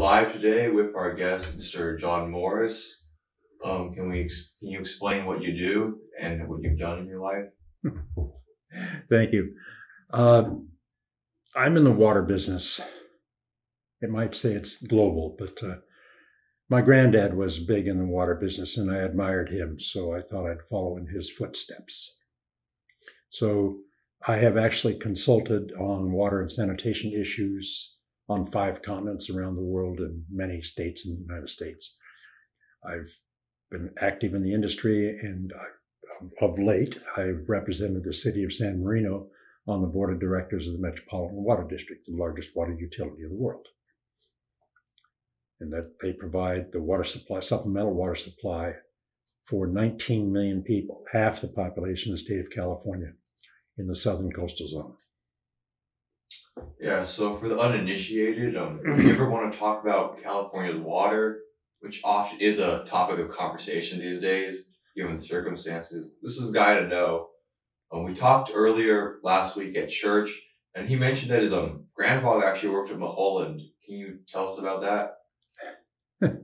live today with our guest, Mr. John Morris. Um, can we can you explain what you do and what you've done in your life? Thank you. Uh, I'm in the water business. It might say it's global, but uh, my granddad was big in the water business and I admired him, so I thought I'd follow in his footsteps. So I have actually consulted on water and sanitation issues on five continents around the world and many states in the United States. I've been active in the industry and of late I've represented the city of San Marino on the board of directors of the Metropolitan Water District, the largest water utility of the world. And that they provide the water supply, supplemental water supply for 19 million people, half the population of the state of California in the southern coastal zone. Yeah, so for the uninitiated, um, if you ever want to talk about California's water, which often is a topic of conversation these days, given the circumstances, this is a guy to know. Um, we talked earlier last week at church, and he mentioned that his um grandfather actually worked at Mulholland. Can you tell us about that?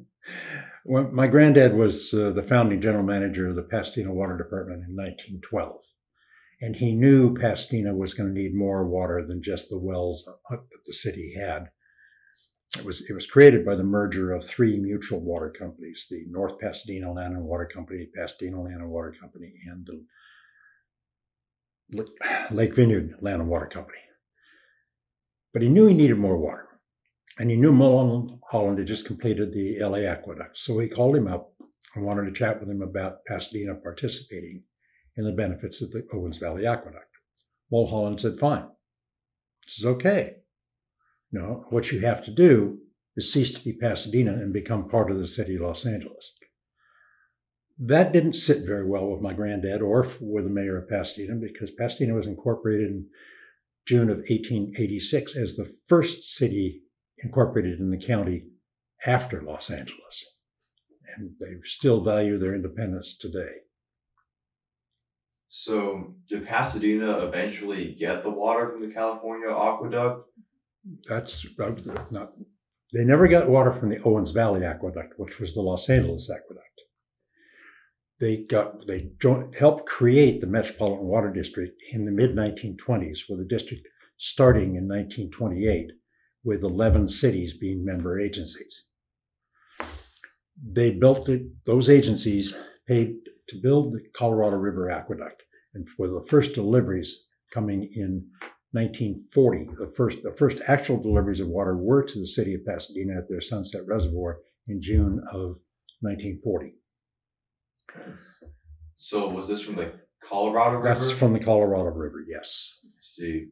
well, my granddad was uh, the founding general manager of the Pasadena Water Department in 1912. And he knew Pasadena was going to need more water than just the wells that the city had. It was, it was created by the merger of three mutual water companies the North Pasadena Land and Water Company, Pasadena Land and Water Company, and the Lake Vineyard Land and Water Company. But he knew he needed more water. And he knew Mullen Holland had just completed the LA aqueduct. So he called him up and wanted to chat with him about Pasadena participating in the benefits of the Owens Valley Aqueduct. Mulholland said, fine. This is okay. No, what you have to do is cease to be Pasadena and become part of the city of Los Angeles. That didn't sit very well with my granddad or with the mayor of Pasadena because Pasadena was incorporated in June of 1886 as the first city incorporated in the county after Los Angeles. And they still value their independence today. So, did Pasadena eventually get the water from the California aqueduct? That's uh, not. They never got water from the Owens Valley Aqueduct, which was the Los Angeles Aqueduct. They got they joined, helped create the Metropolitan Water District in the mid 1920s, with the district starting in 1928, with 11 cities being member agencies. They built it; those agencies paid to build the Colorado River Aqueduct. And for the first deliveries coming in 1940, the first, the first actual deliveries of water were to the city of Pasadena at their Sunset Reservoir in June of 1940. So was this from the Colorado River? That's from the Colorado River, yes. See.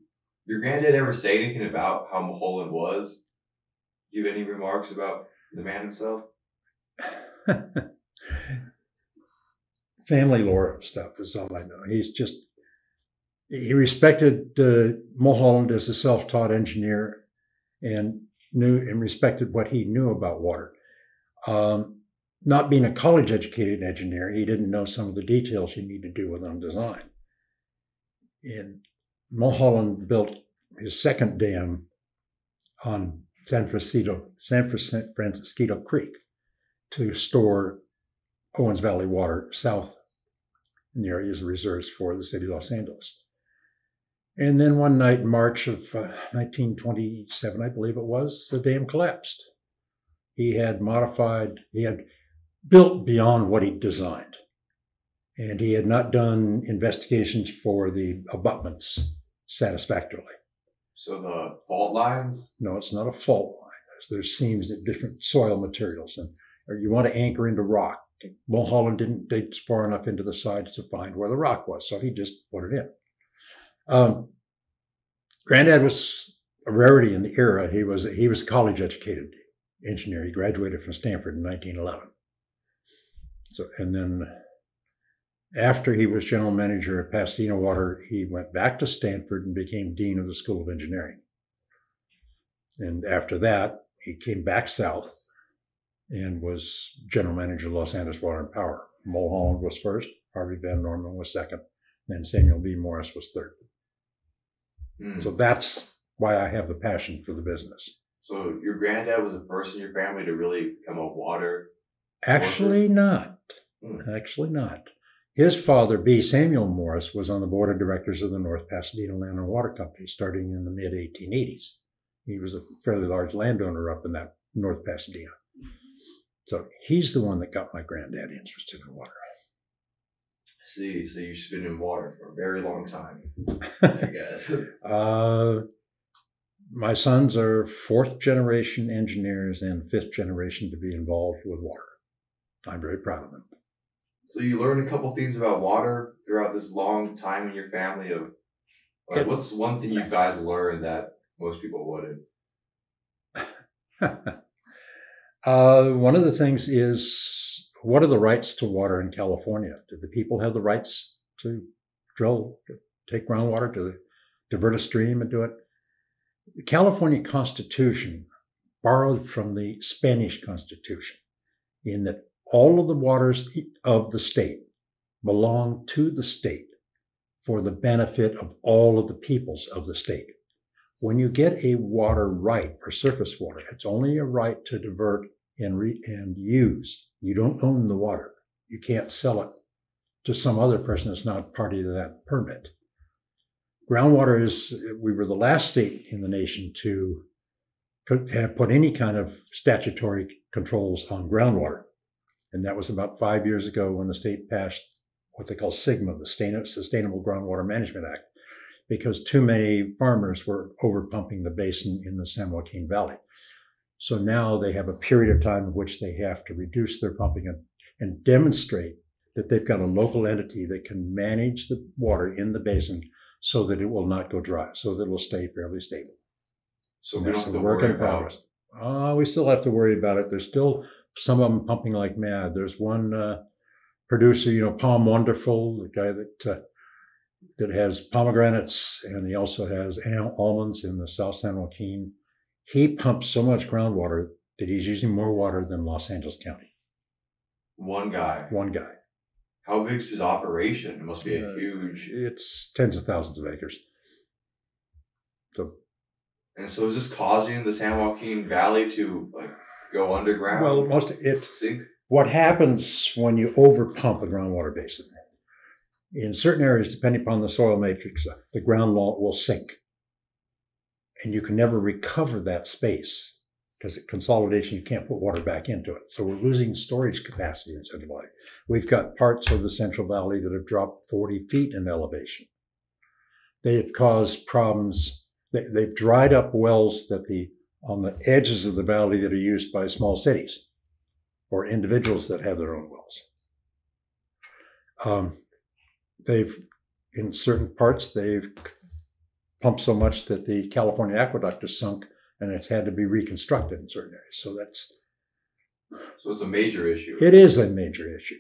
Your granddad ever say anything about how Mulholland was? Do you have any remarks about the man himself? family lore stuff is all I know. He's just he respected uh, Mulholland as a self-taught engineer and knew and respected what he knew about water. Um, not being a college-educated engineer, he didn't know some of the details you need to do with on design. And Mulholland built his second dam on San Francisco, San Francisquito Creek to store Owens Valley water south in the area as reserves for the city of Los Angeles. And then one night in March of uh, 1927, I believe it was, the dam collapsed. He had modified, he had built beyond what he designed. And he had not done investigations for the abutments satisfactorily. So the fault lines? No, it's not a fault line. There's, there's seams in different soil materials, and you want to anchor into rock. Mulholland didn't dig far enough into the sides to find where the rock was, so he just put it in. Um, Granddad was a rarity in the era. He was he was a college educated engineer. He graduated from Stanford in 1911. So and then after he was general manager at Pasadena Water, he went back to Stanford and became dean of the School of Engineering. And after that, he came back south and was general manager of Los Angeles Water and Power. Mulholland was first, Harvey Van Norman was second, and Samuel B. Morris was third. Mm. So that's why I have the passion for the business. So your granddad was the first in your family to really become a water. Actually, not. Hmm. Actually, not. His father, B. Samuel Morris, was on the board of directors of the North Pasadena Land and Water Company starting in the mid 1880s. He was a fairly large landowner up in that North Pasadena. So he's the one that got my granddad interested in water. See, so you've been in water for a very long time, I guess. Uh, my sons are fourth generation engineers and fifth generation to be involved with water. I'm very proud of them. So you learned a couple things about water throughout this long time in your family. Of like, It- what's one thing you guys learned that most people wouldn't? uh, one of the things is what are the rights to water in California? Do the people have the rights to drill, to take groundwater, to divert a stream and do it? The California Constitution borrowed from the Spanish Constitution in that all of the waters of the state belong to the state for the benefit of all of the peoples of the state. When you get a water right for surface water, it's only a right to divert and re- and use. You don't own the water. You can't sell it to some other person that's not party to that permit. Groundwater is, we were the last state in the nation to have put any kind of statutory controls on groundwater. And that was about five years ago when the state passed what they call SGMA, the Sustainable Groundwater Management Act, because too many farmers were overpumping the basin in the San Joaquin Valley. So now they have a period of time in which they have to reduce their pumping and, and demonstrate that they've got a local entity that can manage the water in the basin so that it will not go dry, so that it'll stay fairly stable. So And we don't have to work worry in about. progress. Uh, we still have to worry about it. There's still some of them pumping like mad. There's one uh, producer, you know, POM Wonderful, the guy that uh, that has pomegranates, and he also has almonds in the South San Joaquin. He pumps so much groundwater that he's using more water than Los Angeles County. One guy. One guy. How big is his operation? It must be a Uh, huge. It's tens of thousands of acres. So And so is this causing the San Joaquin Valley to like go underground? well, most it sink. what happens when you overpump a groundwater basin. In certain areas, depending upon the soil matrix, the ground will sink. And you can never recover that space because at consolidation, you can't put water back into it. So we're losing storage capacity in Central Valley. We've got parts of the Central Valley that have dropped 40 feet in elevation. They have caused problems. They, they've dried up wells that the on the edges of the valley that are used by small cities or individuals that have their own wells. Um, they've, in certain parts, they've pumped so much that the California aqueduct is sunk and it's had to be reconstructed in certain areas. So that's, So it's a major issue. it is a major issue.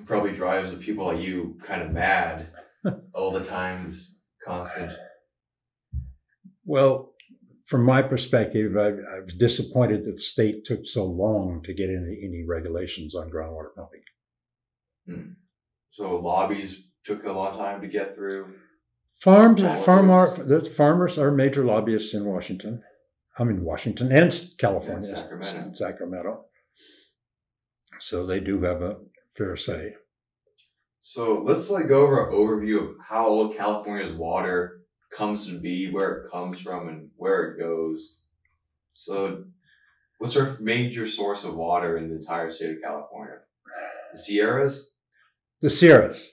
It probably drives the people like you kind of mad all the time. This constant. Well, from my perspective, I, I was disappointed that the state took so long to get into any regulations on groundwater pumping. Hmm. So lobbies took a long time to get through. Farms, farm are, the farmers are major lobbyists in Washington. I mean, Washington and California, And Sacramento. Sacramento. So they do have a fair say. So let's like go over an overview of how all California's water comes to be, where it comes from, and where it goes. So, what's our major source of water in the entire state of California? The Sierras. The Sierras,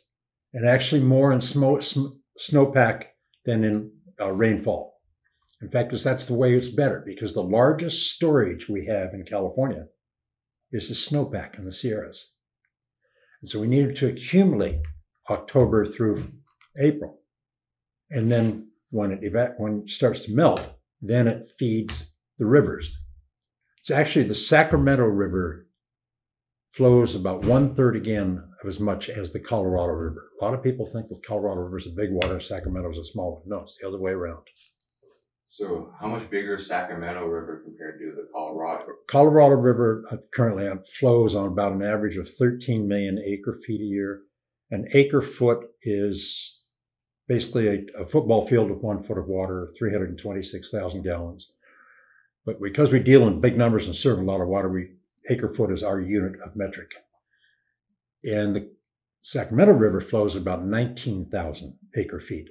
and actually more in snow, sm- snowpack than in uh, rainfall. In fact, is that's the way it's better because the largest storage we have in California is the snowpack in the Sierras. And so we needed to accumulate October through April. And then when it when it starts to melt, then it feeds the rivers. It's actually the Sacramento River flows about one third again of as much as the Colorado River. A lot of people think the Colorado River is a big water, Sacramento is a small one. No, it's the other way around. So, how much bigger is Sacramento River compared to the Colorado? Colorado River uh, currently uh, flows on about an average of 13 million acre feet a year. An acre foot is basically a, a football field with one foot of water, 326,000 gallons. But because we deal in big numbers and serve a lot of water, we acre foot is our unit of metric. And the Sacramento River flows about 19,000 acre feet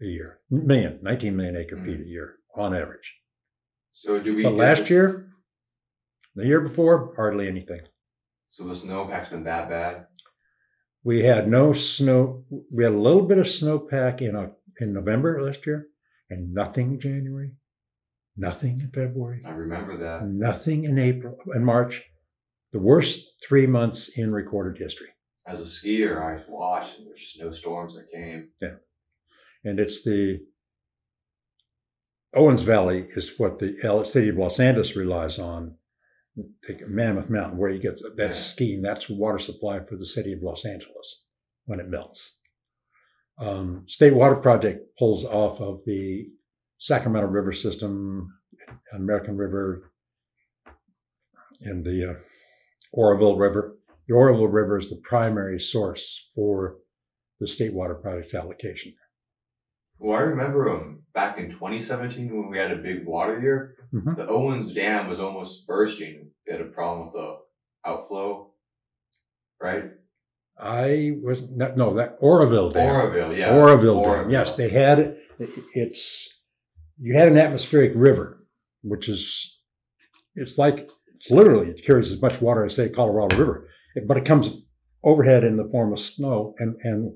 a year, million, 19 million acre feet a year on average. So do we? But last this- year, the year before, hardly anything. So the snowpack's been that bad. We had no snow. We had a little bit of snowpack in uh, in November last year, and nothing in January, nothing in February, I remember that. nothing in April and March. The worst three months in recorded history. As a skier, I watched, and there's just no storms that came. Yeah, and it's the Owens Valley is what the L- city of Los Angeles relies on. Take Mammoth Mountain, where you get that's Yeah. skiing. That's water supply for the city of Los Angeles when it melts. Um, State Water Project pulls off of the Sacramento River system, American River, and the uh, Oroville River. The Oroville River is the primary source for the State Water Project allocation. Well, I remember um, back in 2017 when we had a big water year, Mhm. the Owens Dam was almost bursting. They had a problem with the outflow, right? I was not, no that Oroville Dam. Oroville, yeah. Oroville Dam. Yes, they had it. It's you had an atmospheric river, which is it's like it's literally it carries as much water as say Colorado River, but it comes overhead in the form of snow, and and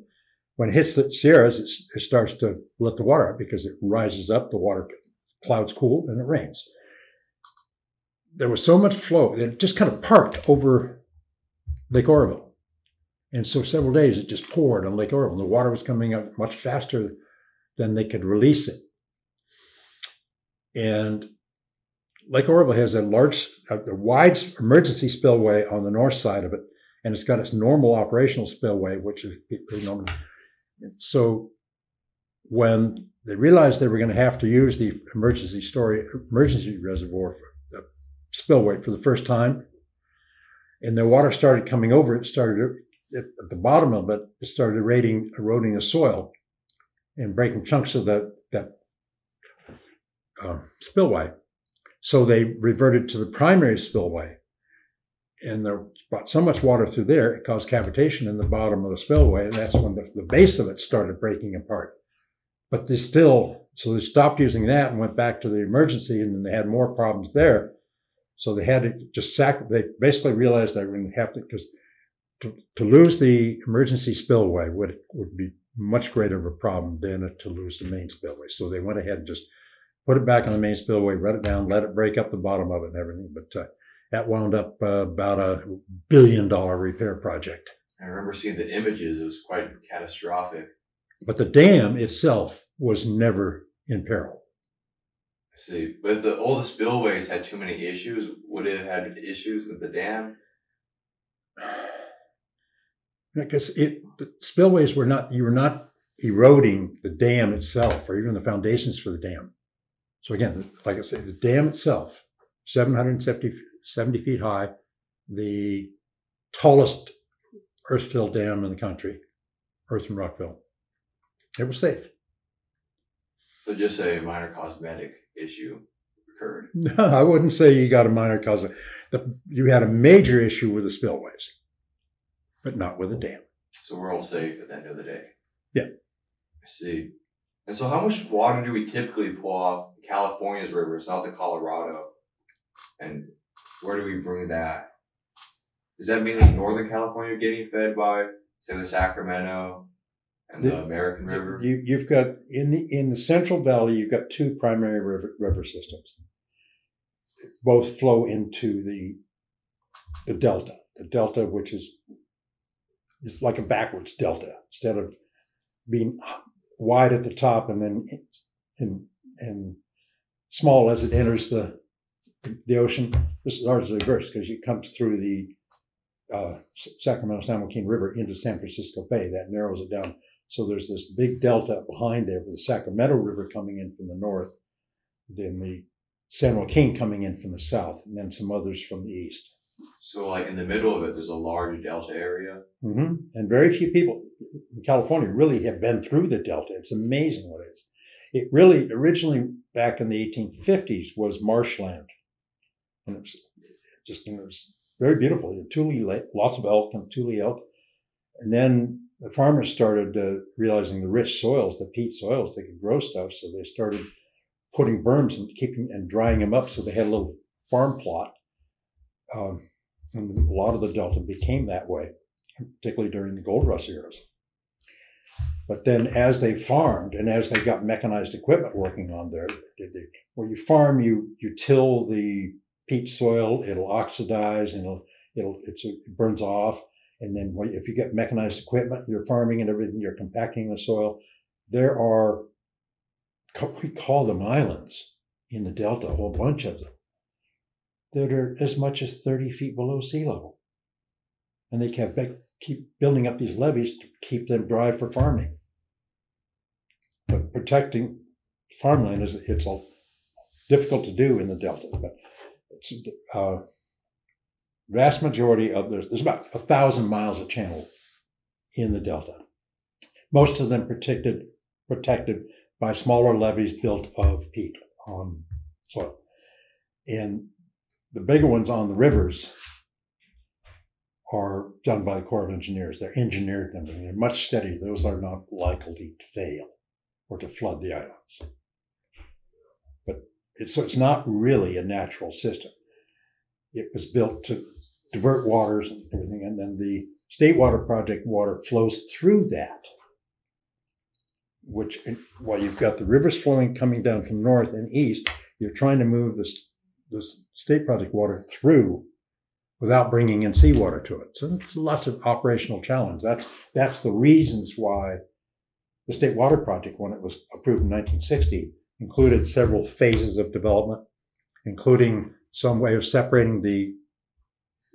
when it hits the Sierras, it, starts to let the water out because it rises up, the water clouds cool, and it rains. There was so much flow that it just kind of parked over Lake Oroville. And so several days it just poured on Lake Oroville. And The water was coming up much faster than they could release it. And Lake Oroville has a large, a, a wide emergency spillway on the north side of it, and it's got its normal operational spillway, which is you know. So when they realized they were going to have to use the emergency story emergency reservoir for the spillway for the first time, and the water started coming over, it started at the bottom of it, it started eroding, eroding the soil and breaking chunks of that uh, spillway. So they reverted to the primary spillway, and there brought so much water through there it caused cavitation in the bottom of the spillway, and that's when the, the base of it started breaking apart. But they still, so they stopped using that and went back to the emergency, and then they had more problems there. So they had to just sack, They basically realized they were going to have to because to, to lose the emergency spillway would would be much greater of a problem than to lose the main spillway. So they went ahead and just put it back on the main spillway, rut it down, let it break up the bottom of it and everything. But uh, that wound up uh, about a billion dollar repair project. I remember seeing the images. It was quite catastrophic. But the dam itself was never in peril. I see. But the all the spillways had too many issues. Would it have had issues with the dam? Because it the spillways were not you were not eroding the dam itself or even the foundations for the dam. So again, like I say, the dam itself, 770 70 feet high, the tallest earth-filled dam in the country, Earth and rockfill. It was safe. So just a minor cosmetic issue occurred. No, I wouldn't say you got a minor cosmetic. The, you had a major issue with the spillways, but not with the dam. So we're all safe at the end of the day. Yeah. I see. And so how much water do we typically pull off California's rivers, not the Colorado? And where do we bring that? Is that mainly Northern California getting fed by, say, the Sacramento and the, The- American River? You, you've got in the in the Central Valley, you've got two primary river, river systems. Both flow into the the delta. The delta, which is is like a backwards delta, instead of being wide at the top and then and and small as it enters the the ocean. This is ours reversed because it comes through the uh, Sacramento San Joaquin River into San Francisco Bay. That narrows it down so there's this big delta behind there with the Sacramento River coming in from the north, then the San Joaquin coming in from the south, and then some others from the east. So, like in the middle of it, there's a large delta area. Mm-hmm. And very few people in California really have been through the delta. It's amazing what it is. It really originally back in the 1850s was marshland. And it was just, you know, it was very beautiful. Tule Lake, lots of elk and Tule elk. And then the farmers started uh, realizing the rich soils, the peat soils, they could grow stuff. So they started putting berms and keeping and drying them up. So they had a little farm plot. Um, and a lot of the Delta became that way, particularly during the gold rush eras. But then as they farmed and as they got mechanized equipment working on there, they, where you farm, you, you till the peat soil, it'll oxidize and it'll, it'll it burns off. And then if you get mechanized equipment, you're farming and everything, you're compacting the soil. There are, we call them islands in the Delta, a whole bunch of them, that are as much as 30 feet below sea level. And they kept keep building up these levees to keep them dry for farming. But protecting farmland is it's a, difficult to do in the delta. But it's uh, vast majority of there's, there's about a thousand miles of channels in the delta. Most of them protected protected by smaller levees built of peat on soil. And the bigger ones on the rivers are done by the Corps of Engineers. They're engineered them, and they're much steadier. Those are not likely to fail or to flood the islands. But it's, so it's not really a natural system. It was built to divert waters and everything, and then the state water project water flows through that. Which, while you've got the rivers flowing coming down from north and east, you're trying to move the, the state project water through without bringing in seawater to it. So it's lots of operational challenge. That's that's the reasons why the State Water Project, when it was approved in 1960, included several phases of development, including some way of separating the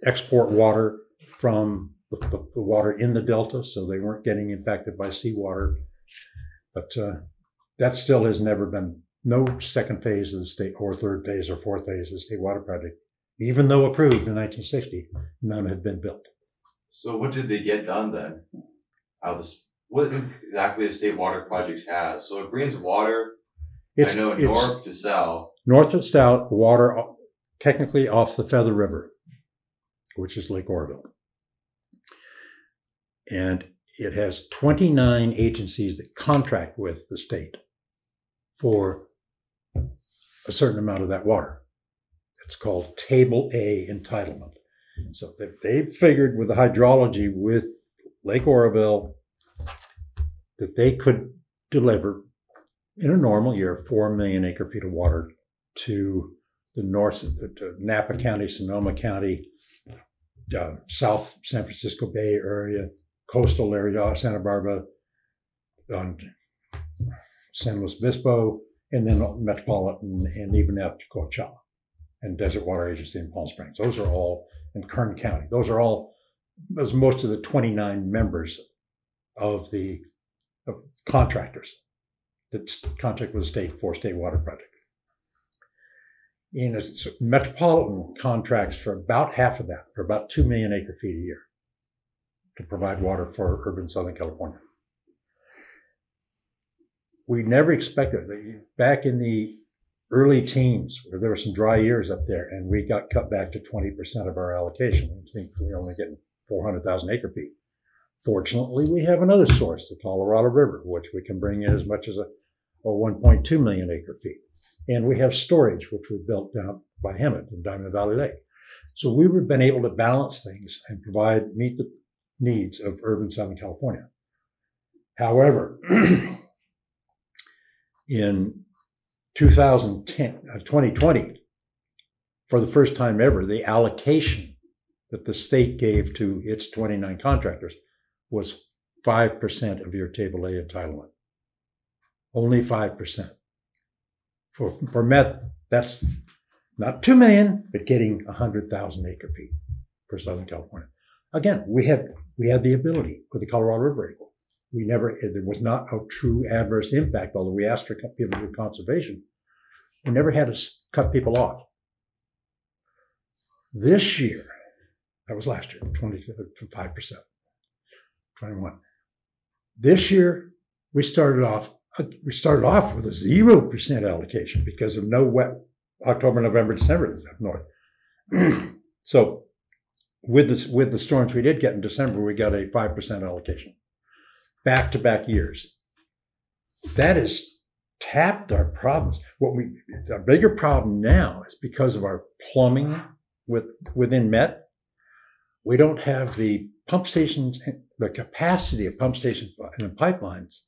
export water from the, the, the water in the delta, so they weren't getting impacted by seawater. But uh, that still has never been no second phase of the state or third phase or fourth phase of the state water project even though approved in 1960, none had been built. So what did they get done then? How this, what exactly the state water project has? So it brings water. It's, I know north to south. North to south, water uh, technically off the Feather River, which is Lake Oroville. And it has 29 agencies that contract with the state for a certain amount of that water. It's called Table A entitlement. So they, they figured with the hydrology with Lake Oroville that they could deliver in a normal year 4 million acre feet of water to the north, to Napa County, Sonoma County, uh, South San Francisco Bay Area, coastal area, Santa Barbara, um, San Luis Obispo, and then metropolitan and even out to Coachella and Desert Water Agency in Palm Springs. Those are all in Kern County. Those are all, those most of the 29 members of the of contractors that contract with the state for state water project. In a, metropolitan contracts for about half of that, for about 2 million acre feet a year to provide water for urban Southern California. We never expected, that back in the early teens where there were some dry years up there and we got cut back to 20% of our allocation. I think we only getting 400,000 acre feet. Fortunately, we have another source, the Colorado River, which we can bring in as much as a, a 1.2 million acre feet. And we have storage, which we built down by Hemet in Diamond Valley Lake. So we've been able to balance things and provide, meet the needs of urban Southern California. However, in 2010, uh, 2020, for the first time ever, the allocation that the state gave to its 29 contractors was 5% of your table A entitlement. Only 5%. For, for Met, that's not 2 million, but getting 100,000 acre feet for Southern California. Again, we had, we had the ability with the Colorado River Eagle we never, there was not a true adverse impact, although we asked for people to do conservation. We never had to cut people off. This year, that was last year, 25%, 21. This year, we started off uh, we started off with a zero percent allocation because of no wet October, November, December up north. so with the with the storms we did get in December, we got a five percent allocation, back to back years. That has tapped our problems. What we a bigger problem now is because of our plumbing with within Met. We don't have the pump stations, the capacity of pump stations and pipelines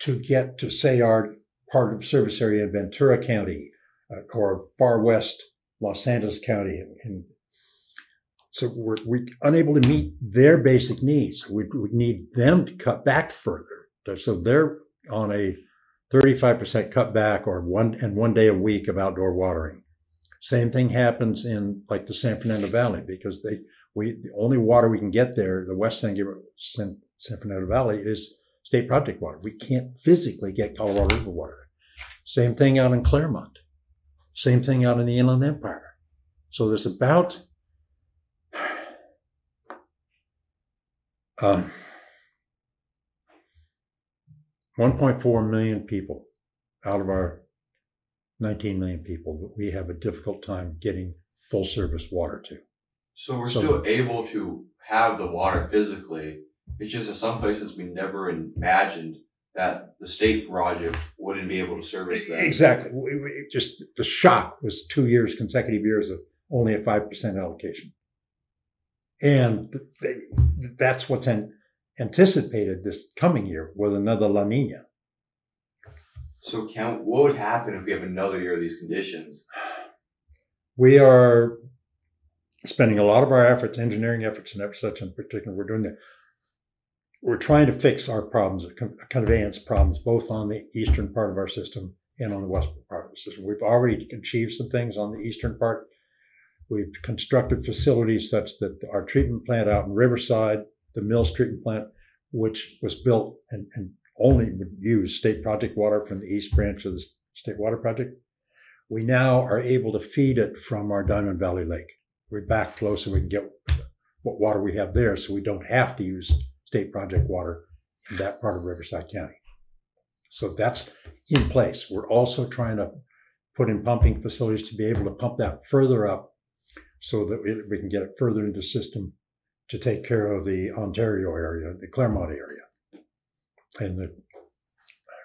to get to say our part of service area in Ventura County uh, or far west Los Angeles County and, so we're, we're unable to meet their basic needs. We, we need them to cut back further. So they're on a 35% cutback or one and one day a week of outdoor watering. Same thing happens in like the San Fernando Valley because they we the only water we can get there, the West San, San, San Fernando Valley, is state project water. We can't physically get Colorado River water. Same thing out in Claremont. Same thing out in the Inland Empire. So there's about um, 1.4 million people out of our 19 million people that we have a difficult time getting full service water to. So we're so, still able to have the water physically. It's just in some places we never imagined that the state project wouldn't be able to service that. Exactly. We, we, just the shock was two years, consecutive years of only a 5% allocation. And that's what's in, anticipated this coming year with another La Nina. So, count what would happen if we have another year of these conditions? We are spending a lot of our efforts, engineering efforts, and efforts in particular. We're doing that. We're trying to fix our problems, conveyance problems, both on the eastern part of our system and on the western part of the system. We've already achieved some things on the eastern part. We've constructed facilities such that our treatment plant out in Riverside the Mills treatment plant, which was built and, and only would use state project water from the East Branch of the State Water Project. We now are able to feed it from our Diamond Valley Lake. We're backflow so we can get what water we have there, so we don't have to use state project water in that part of Riverside County. So that's in place. We're also trying to put in pumping facilities to be able to pump that further up so that we can get it further into system to take care of the Ontario area, the Claremont area, and the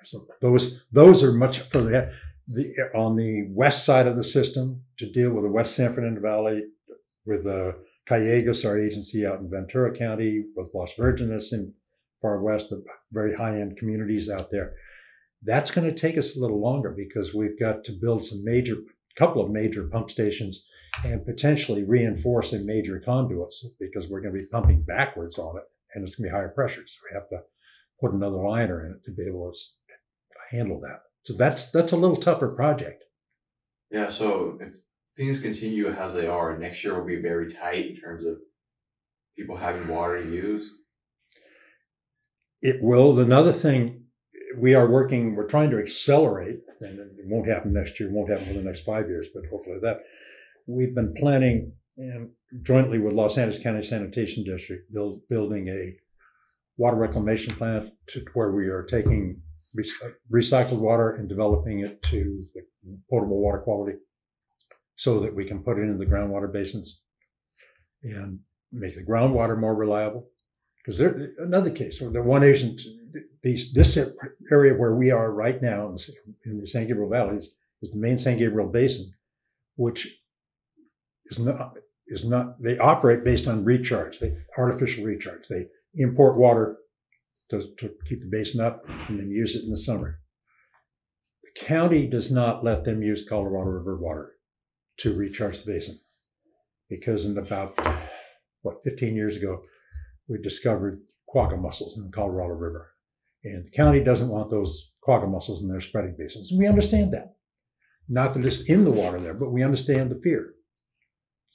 so those those are much further ahead. The, on the west side of the system to deal with the West San Fernando Valley, with the uh, Calleguas, our agency out in Ventura County, with Las Virgenes in far west, the very high end communities out there. That's going to take us a little longer because we've got to build some major, couple of major pump stations and potentially reinforcing major conduits because we're going to be pumping backwards on it and it's going to be higher pressure. So we have to put another liner in it to be able to handle that. So that's that's a little tougher project. Yeah. So if things continue as they are, next year will be very tight in terms of people having water to use. It will. Another thing we are working, we're trying to accelerate, and it won't happen next year, won't happen for the next five years, but hopefully that we've been planning and jointly with Los Angeles County Sanitation District build, building a water reclamation plant to where we are taking recycled water and developing it to potable water quality so that we can put it into the groundwater basins and make the groundwater more reliable. Because there, another case, or the one agent, these, this area where we are right now in the San Gabriel Valleys is the main San Gabriel Basin, which is not is not they operate based on recharge, they artificial recharge. They import water to, to keep the basin up and then use it in the summer. The county does not let them use Colorado River water to recharge the basin because in about what 15 years ago we discovered quagga mussels in the Colorado River. And the county doesn't want those quagga mussels in their spreading basins. And we understand that. Not that it's in the water there, but we understand the fear.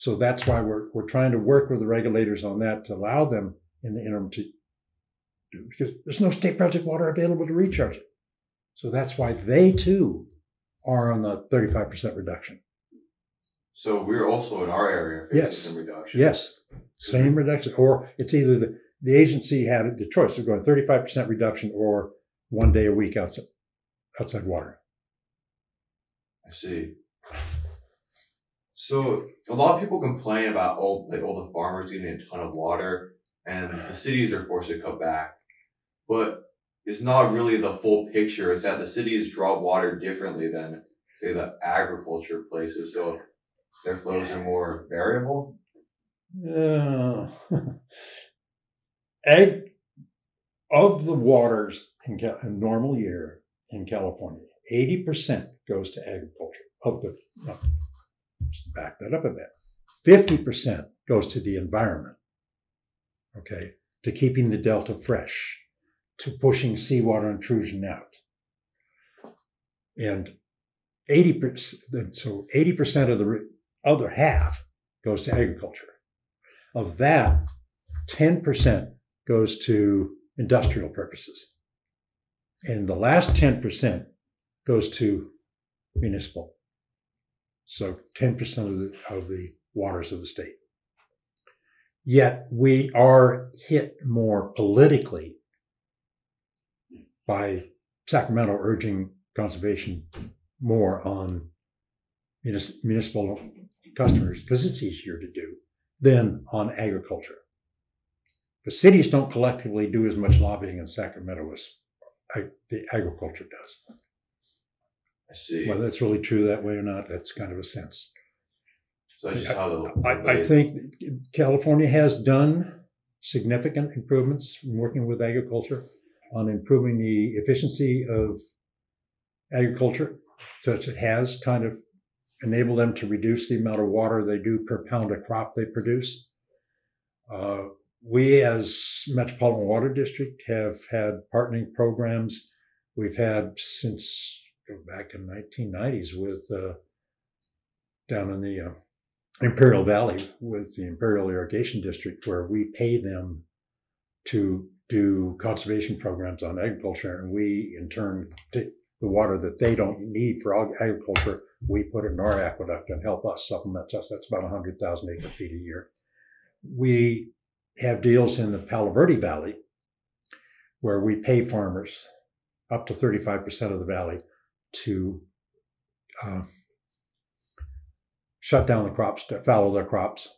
So that's why we're, we're trying to work with the regulators on that to allow them in the interim to do, because there's no state project water available to recharge it. So that's why they too are on the 35% reduction. So we're also in our area facing yes. reduction. Yes, same reduction. Or it's either the, the agency had the choice of going 35% reduction or one day a week outside, outside water. I see. So a lot of people complain about all like all the farmers getting a ton of water, and the cities are forced to cut back. But it's not really the full picture. It's that the cities draw water differently than say the agriculture places, so their flows are more variable. Uh, yeah. Egg of the waters in Cal- a normal year in California, 80% goes to agriculture of the, no, let's back that up a bit. 50% goes to the environment, okay, to keeping the delta fresh, to pushing seawater intrusion out. And 80%, so 80% of the other half goes to agriculture. Of that, 10% goes to industrial purposes. And the last 10% goes to municipal. So 10% of the, of the waters of the state. Yet we are hit more politically by Sacramento urging conservation more on municipal customers because it's easier to do than on agriculture. The cities don't collectively do as much lobbying in Sacramento as the agriculture does. I see. Whether it's really true that way or not, that's kind of a sense. so that's just how the I, I think California has done significant improvements in working with agriculture on improving the efficiency of agriculture, such it has kind of enabled them to reduce the amount of water they do per pound of crop they produce. Uh, we, as Metropolitan Water District, have had partnering programs. We've had since back in 1990s with uh, down in the uh, Imperial Valley with the Imperial Irrigation District, where we pay them to do conservation programs on agriculture, and we in turn take the water that they don't need for agriculture, we put it in our aqueduct and help us supplement us. That's about 100,000 acre feet a year. We have deals in the Palo Verde Valley where we pay farmers up to 35% of the valley to uh, shut down the crops, to fallow their crops,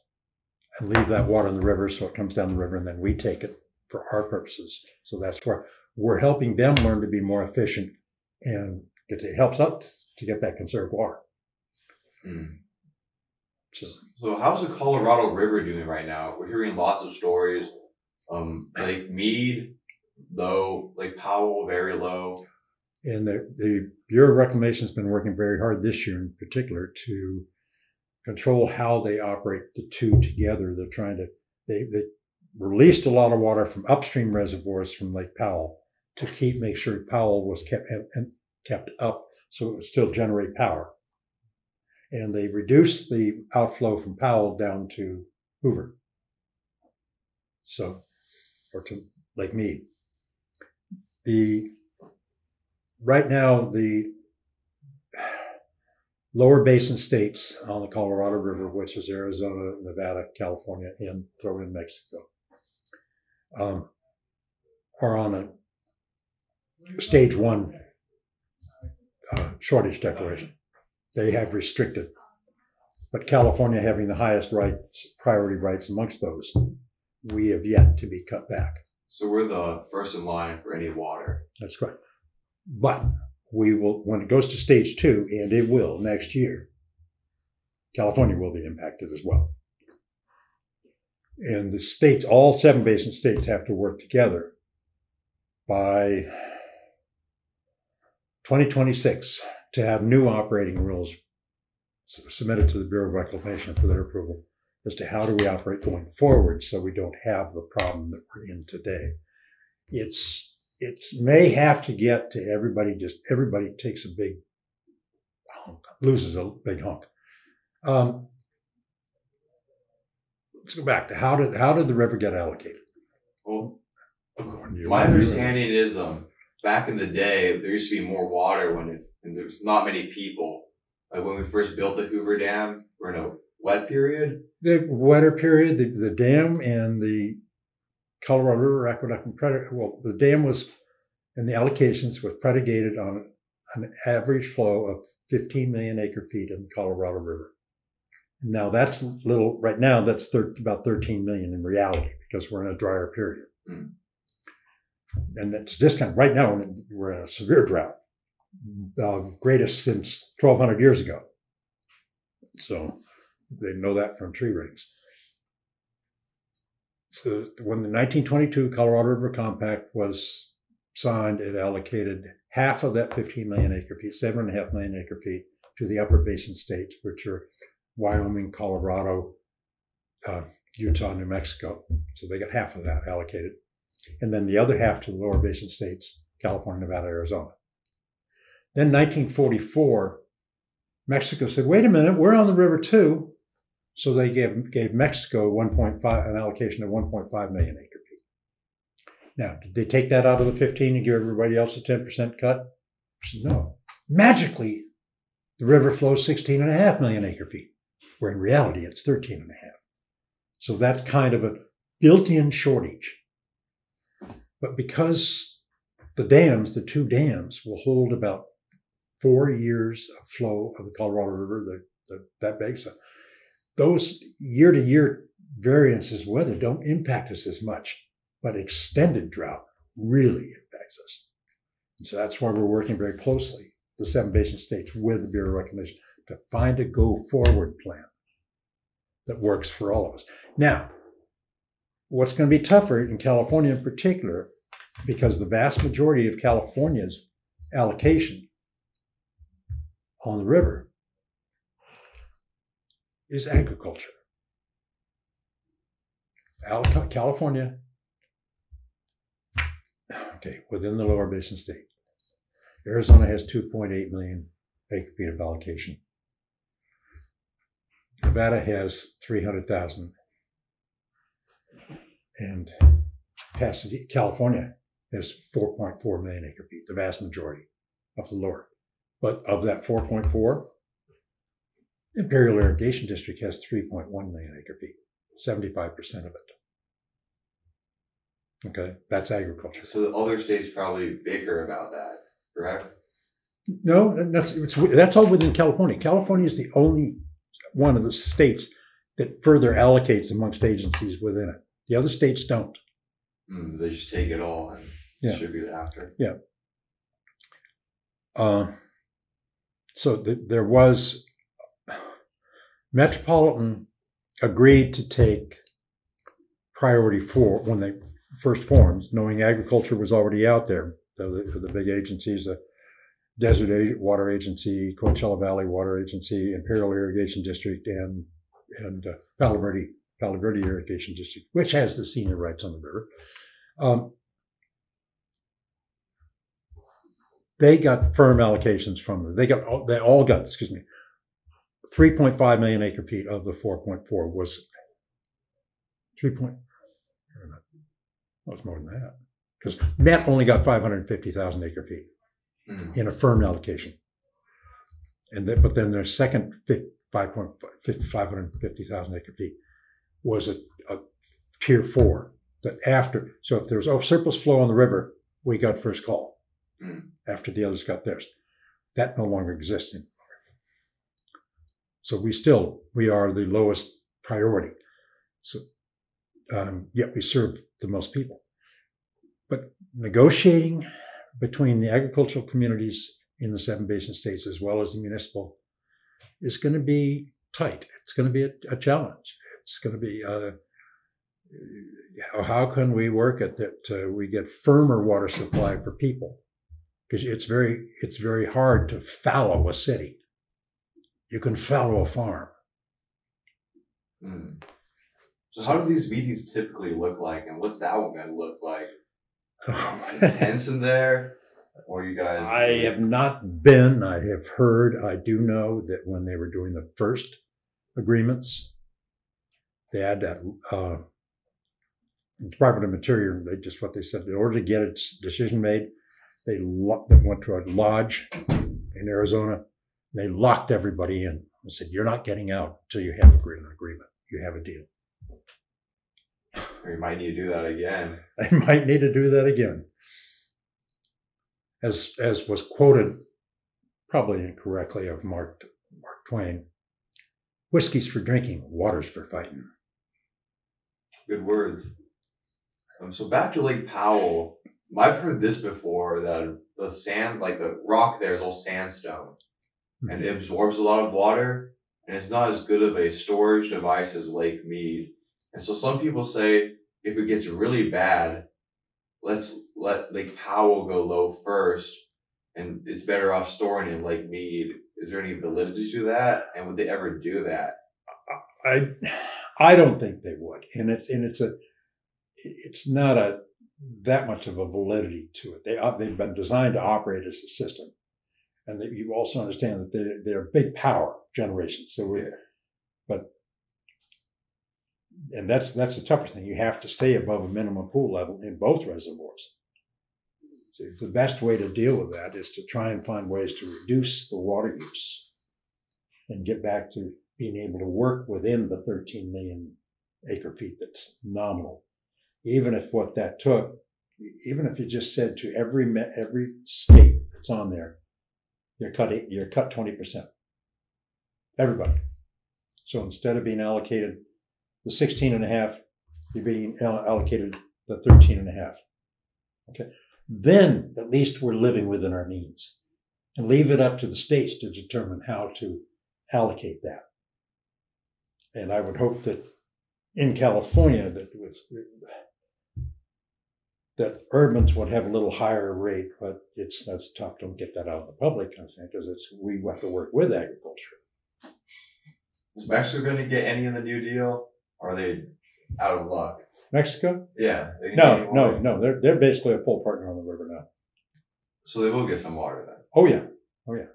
and leave that water in the river so it comes down the river, and then we take it for our purposes. So that's where we're helping them learn to be more efficient, and it helps us to get that conserved water. Hmm. So So how's the Colorado River doing right now? We're hearing lots of stories. Um, Lake Mead, low. Lake Powell, very low. And the, the Bureau of Reclamation has been working very hard this year in particular to control how they operate the two together. They're trying to, they, they released a lot of water from upstream reservoirs from Lake Powell to keep, make sure Powell was kept, and, kept up so it would still generate power. And they reduced the outflow from Powell down to Hoover. So, or to Lake Mead. The right now the lower basin states on the Colorado River, which is Arizona, Nevada, California, and throw in Mexico, um, are on a stage one uh, shortage declaration. They have restricted, but California having the highest rights, priority rights amongst those, we have yet to be cut back. So we're the first in line for any water. That's correct. But we will, when it goes to stage two, and it will next year, California will be impacted as well. And the states, all seven basin states have to work together by 2026 to have new operating rules submitted to the Bureau of Reclamation for their approval as to how do we operate going forward so we don't have the problem that we're in today. It's it may have to get to everybody just everybody takes a big hunk, loses a big hunk. Um, let's go back to how did how did the river get allocated? Well, my understanding is um back in the day there used to be more water when it, and there's not many people. Like when we first built the Hoover Dam, we're in a wet period. the wetter period, the, the dam and the Colorado River Aqueduct and Predator. Well, the dam was, and the allocations was predicated on an average flow of 15 million acre feet in the Colorado River. Now that's little, right now that's thir- about 13 million in reality because we're in a drier period. Mm. And that's discounted. Right now we're in a severe drought, uh, greatest since 1200 years ago. So they know that from tree rings. So when the 1922 Colorado River Compact was signed, it allocated half of that 15 million acre feet, seven and a half million acre feet, to the upper basin states, which are Wyoming, Colorado, uh, Utah, New Mexico. So they got half of that allocated. And then the other half to the lower basin states, California, Nevada, Arizona. Then 1944, Mexico said, wait a minute, we're on the river too. So they gave, gave Mexico 1.5, an allocation of 1.5 million acre feet. Now, did they take that out of the 15 and give everybody else a 10% cut? No. Magically, the river flows 16.5 million acre feet, where in reality it's 13.5. So that's kind of a built in shortage. But because the dams, the two dams, will hold about four years of flow of the Colorado River, the, the, that basin, those year to year variances weather don't impact us as much, but extended drought really impacts us. And so that's why we're working very closely, the seven basin states, with the Bureau of Reclamation to find a go forward plan that works for all of us. Now, what's going to be tougher in California in particular, because the vast majority of California's allocation on the river is agriculture. California, okay, within the lower basin state. Arizona has 2.8 million acre feet of allocation. Nevada has 300,000. And Pasadena, California has 4.4 million acre feet, the vast majority of the lower. But of that 4.4, Imperial Irrigation District has 3.1 million acre feet, 75% of it. Okay, that's agriculture. So the other states probably bicker about that, correct? No, that's it's, that's all within California. California is the only one of the states that further allocates amongst agencies within it. The other states don't. Mm, they just take it all and Yeah. distribute it after. Uh, so th- there was Metropolitan agreed to take priority four when they first formed, knowing agriculture was already out there. The, the, big agencies, the Desert Water Agency, Coachella Valley Water Agency, Imperial Irrigation District, and and uh, Palo Verde Palo Verde Irrigation District, which has the senior rights on the river. Um, they got firm allocations from them. They got they all got excuse me, 3.5 million acre feet of the 4.4 was 3. Point, well, it's more than that because Met only got 550,000 acre feet Mm. in a firm allocation, and then, but then their second 550,000 acre feet was a, a tier four that after so if there was surplus flow on the river, we got first call Mm. after the others got theirs. That no longer exists anymore. So we still we are the lowest priority. So um, yet we serve the most people. But negotiating between the agricultural communities in the seven basin states as well as the municipal is going to be tight. It's going to be a, a challenge. It's going to be uh, how can we work at that uh, we get firmer water supply for people because it's very it's very hard to fallow a city. You can fallow a farm. Mm. So how do these meetings typically look like, and what's that one gonna look like? Is intense in there, or you guys? I have not been. I have heard. I do know that when they were doing the first agreements, they had that uh, Department of Interior. They just what they said. In order to get a decision made, they went to a lodge in Arizona. They locked everybody in and said, "You're not getting out until you have agreed an agreement. You have a deal." We might need to do that again. I might need to do that again. As as was quoted probably incorrectly of Mark Mark Twain. Whiskey's for drinking, water's for fighting. Good words. Um, so back to Lake Powell. I've heard this before that the sand, like the rock there is all sandstone and mm-hmm. it absorbs a lot of water and it's not as good of a storage device as Lake Mead. And so some people say if it gets really bad, let's let Lake Powell go low first and it's better off storing in Lake Mead. Is there any validity to that? And would they ever do that? I I don't think they would, and it's and it's a it's not a that much of a validity to it. They uh, they've been designed to operate as a system, and that you also understand that they they're big power generations. So we, Yeah. but and that's that's the tougher thing. You have to stay above a minimum pool level in both reservoirs. So the best way to deal with that is to try and find ways to reduce the water use and get back to being able to work within the 13 million acre feet that's nominal. Even if what that took, even if you just said to every every state that's on there, you're cutting you're cut 20%. Everybody. So instead of being allocated the 16 and a half, you're being allocated the 13 and a half. Okay. Then at least we're living within our means. And leave it up to the states to determine how to allocate that. And I would hope that in California that with that urbans would have a little higher rate, but it's that's tough. Don't get that out in the public, I think, because it's we have to work with agriculture. Is Mexico going to get any in the New Deal? Or are they out of luck? Mexico? Yeah. they No, no, no. They're they're basically a full partner on the river now. So they will get some water then. Oh yeah. Oh yeah.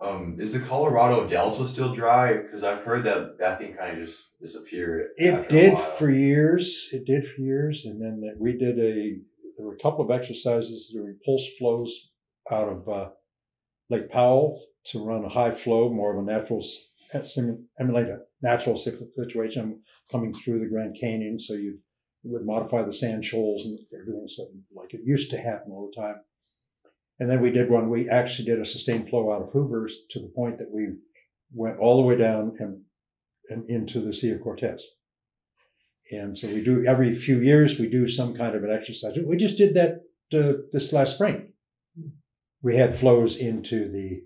Um, is the Colorado Delta still dry? Because I've heard that that thing kind of just disappeared. It did for years. It did for years, and then we did a. There were a couple of exercises to repulse flows out of uh, Lake Powell to run a high flow, more of a natural, s- emulate a natural situation coming through the Grand Canyon. So you would modify the sand shoals and everything, so like it used to happen all the time. And then we did one. We actually did a sustained flow out of Hoover's to the point that we went all the way down and and into the Sea of Cortez. And so we do every few years we do some kind of an exercise. We just did that uh, this last spring. We had flows into the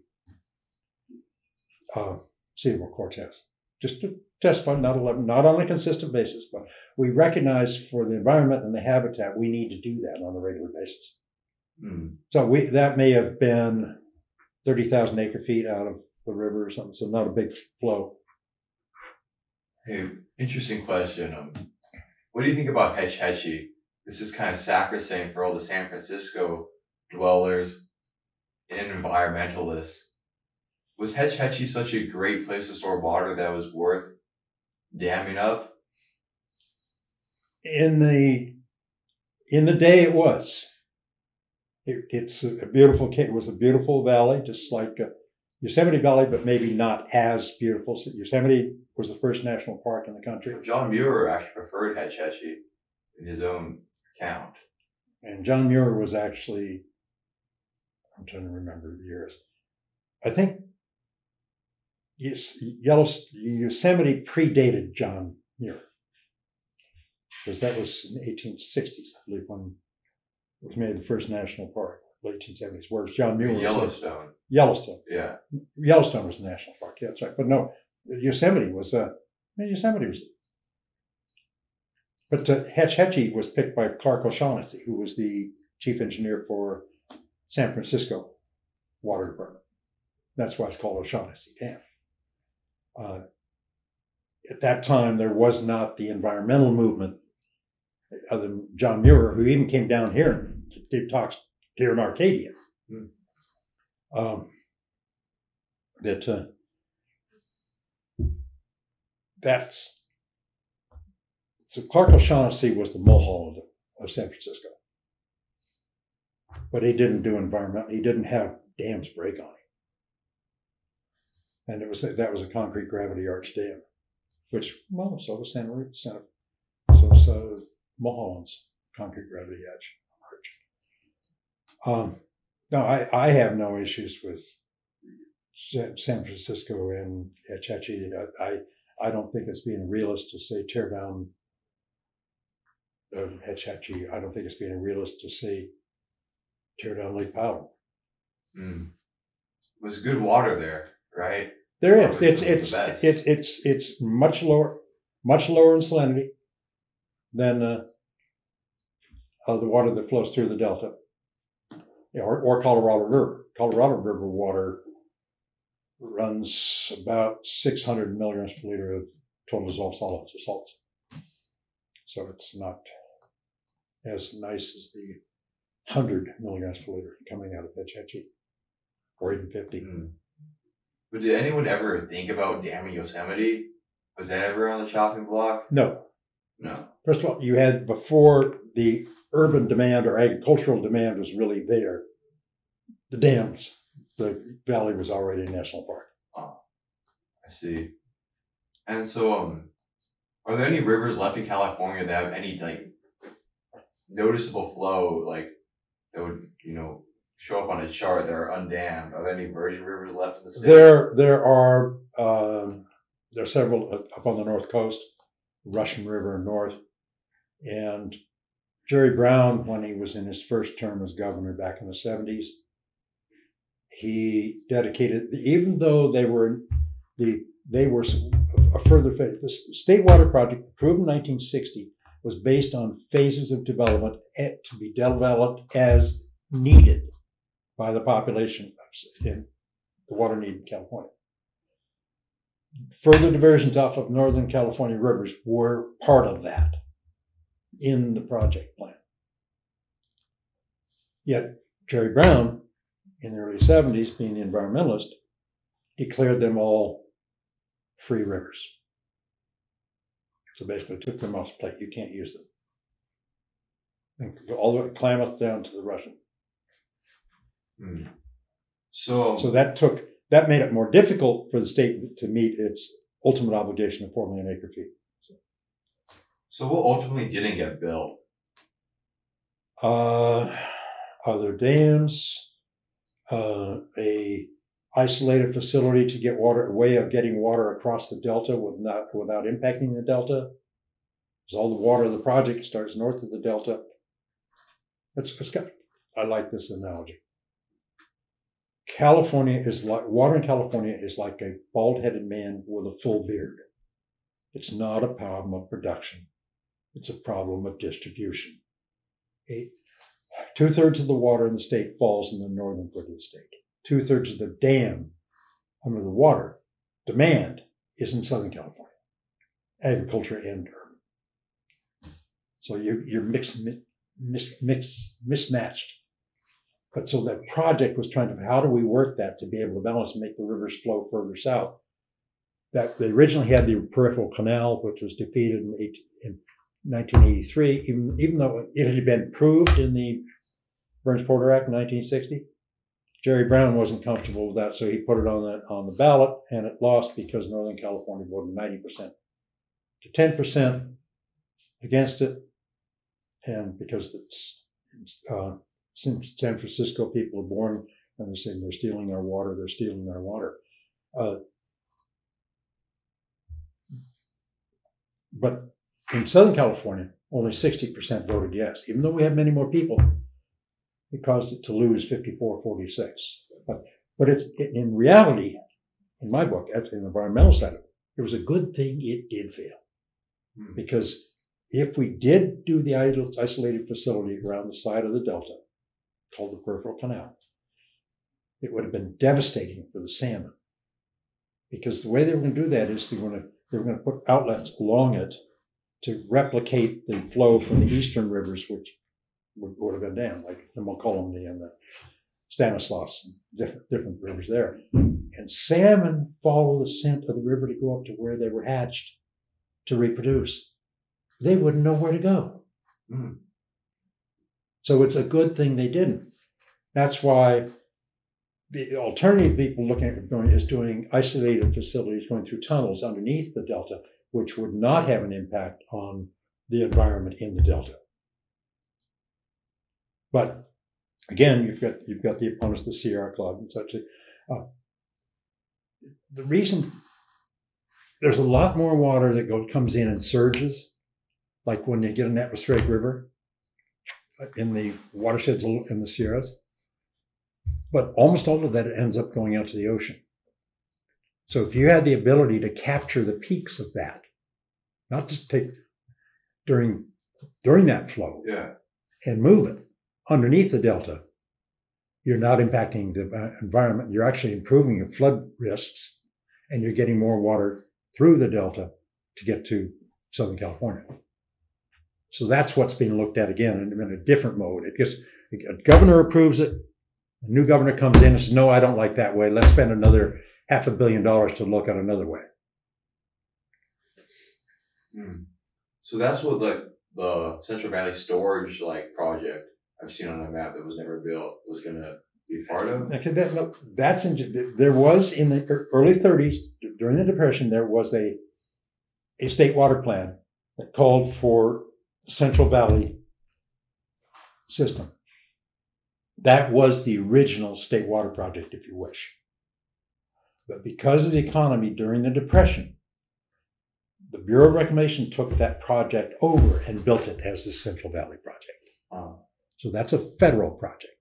uh, Sea of Cortez, just to test fund, not 11, not on a consistent basis, but we recognize for the environment and the habitat we need to do that on a regular basis. Hmm. So we that may have been thirty thousand acre feet out of the river or something, so not a big flow. Hey, interesting question. Um, what do you think about Hetch Hetchy? This is kind of sacrosanct for all the San Francisco dwellers and environmentalists. Was Hetch Hetchy such a great place to store water that was worth damming up? in the in the day it was it, it's a beautiful it was a beautiful valley just like uh, yosemite valley but maybe not as beautiful So yosemite was the first national park in the country John Muir actually preferred Hetch Hetchy in his own account. and john muir was actually i'm trying to remember the years i think yes, yosemite predated john muir because that was in the 1860s i believe when was made the first national park late 1870s whereas john muir was Yellowstone. yellowstone Yeah. Yellowstone was a national park. Yeah, that's right. But no, Yosemite was. Uh, Yosemite was. But uh, Hetch Hetchy was picked by Clark O'Shaughnessy, who was the chief engineer for San Francisco Water Department. That's why it's called O'Shaughnessy Dam. Uh, at that time, there was not the environmental movement other than John Muir, who even came down here and did talks here in Arcadia. Hmm. Um, that uh, that's so Clark O'Shaughnessy was the Mulholland of San Francisco, but he didn't do environmental. He didn't have dams break on him, and it was that was a concrete gravity arch dam, which well, so was Santa Santa, so uh, Mulholland's concrete gravity edge. Um, No, I, I have no issues with San Francisco and Hetch Hetchy. I, I I don't think it's being a realist to say tear down Hetch Hetchy. I don't think it's being a realist to say tear down Lake Powell. Mm. Was good water there, right? There is. It's the it's it's it's it's much lower, much lower in salinity than uh, uh, the water that flows through the delta, or, or Colorado River. Colorado River water runs about 600 milligrams per liter of total dissolved solids or salts. So it's not as nice as the 100 milligrams per liter coming out of Hetch or even 50. Mm. But did anyone ever think about damming Yosemite? Was that ever on the chopping block? No, No. First of all, you had before the urban demand or agricultural demand was really there, the dams, the valley was already a national park. I see. And so, um, are there any rivers left in California that have any like noticeable flow, like that would you know show up on a chart that are undammed? Are there any virgin rivers left in the state? There, there are um, there are several up up on the north coast, Russian River north, and Jerry Brown, when he was in his first term as governor back in the seventies, he dedicated, even though they were the they were a further phase. The State Water Project, approved in 1960, was based on phases of development to be developed as needed by the population in the water need in California. Further diversions off of northern California rivers were part of that in the project plan. Yet Jerry Brown, in the early 70s, being the environmentalist, declared them all free rivers. So basically took them off the plate. You can't use them. And all the way Klamath down to the Russian. Hmm. So, So that took that made it more difficult for the state to meet its ultimate obligation of four million acre feet. So what ultimately didn't get built? Uh, other dams, uh, a isolated facility to get water, a way of getting water across the delta with not, without impacting the delta. Because all the water of the project starts north of the delta. It's, it's got, I like this analogy. California is like, water in California is like a bald headed man with a full beard. It's not a problem of production, it's a problem of distribution. A, Two thirds of the water in the state falls in the northern third of the state. Two thirds of the dam under the water demand is in Southern California, agriculture and urban. So you're, you're mixed, mix, mix, mismatched. But so that project was trying to, how do we work that to be able to balance and make the rivers flow further south? That they originally had the peripheral canal, which was defeated in, eight, in 1983, even, even though it had been proved in the Burns Porter Act in 1960. Jerry Brown wasn't comfortable with that, so he put it on the on the ballot, and it lost because Northern California voted 90% to 10% against it, and because it's, uh, San San Francisco people are born and they're saying they're stealing our water, they're stealing our water. Uh, but in Southern California, only 60% voted yes, even though we have many more people. It caused it to lose 54 46. But, but it's it, in reality, in my book, in the environmental side of it, it was a good thing it did fail. Hmm. Because if we did do the isolated facility around the side of the delta, called the peripheral canal, it would have been devastating for the salmon. Because the way they were going to do that is they were going to, they were going to put outlets along it to replicate the flow from the eastern rivers, which would, would have been dammed, like the Mokelumne and the Stanislaus, and different, different rivers there. And salmon follow the scent of the river to go up to where they were hatched to reproduce. They wouldn't know where to go. Hmm. So it's a good thing they didn't. That's why the alternative people looking at doing is doing isolated facilities going through tunnels underneath the delta, which would not have an impact on the environment in the delta. But again, you've got you've got the opponents, the Sierra Club and such. Uh, the reason there's a lot more water that go, comes in and surges, like when you get an atmospheric river uh, in the watersheds in the Sierras. But almost all of that ends up going out to the ocean. So if you had the ability to capture the peaks of that, not just take during during that flow, yeah, and move it underneath the delta, you're not impacting the uh, environment. You're actually improving your flood risks, and you're getting more water through the delta to get to Southern California. So that's what's being looked at again in, in a different mode. It gets a governor approves it, a new governor comes in and says, "No, I don't like that way. Let's spend another half a billion dollars to look at another way." Hmm. So that's what like the Central Valley Storage like project I've seen on a map that was never built was going to be part of. Okay, that, no, that's in, there was in the early 30s during the Depression there was a a state water plan that called for Central Valley system. That was the original state water project, if you wish. But because of the economy during the Depression, the Bureau of Reclamation took that project over and built it as the Central Valley Project. Um, so that's a federal project,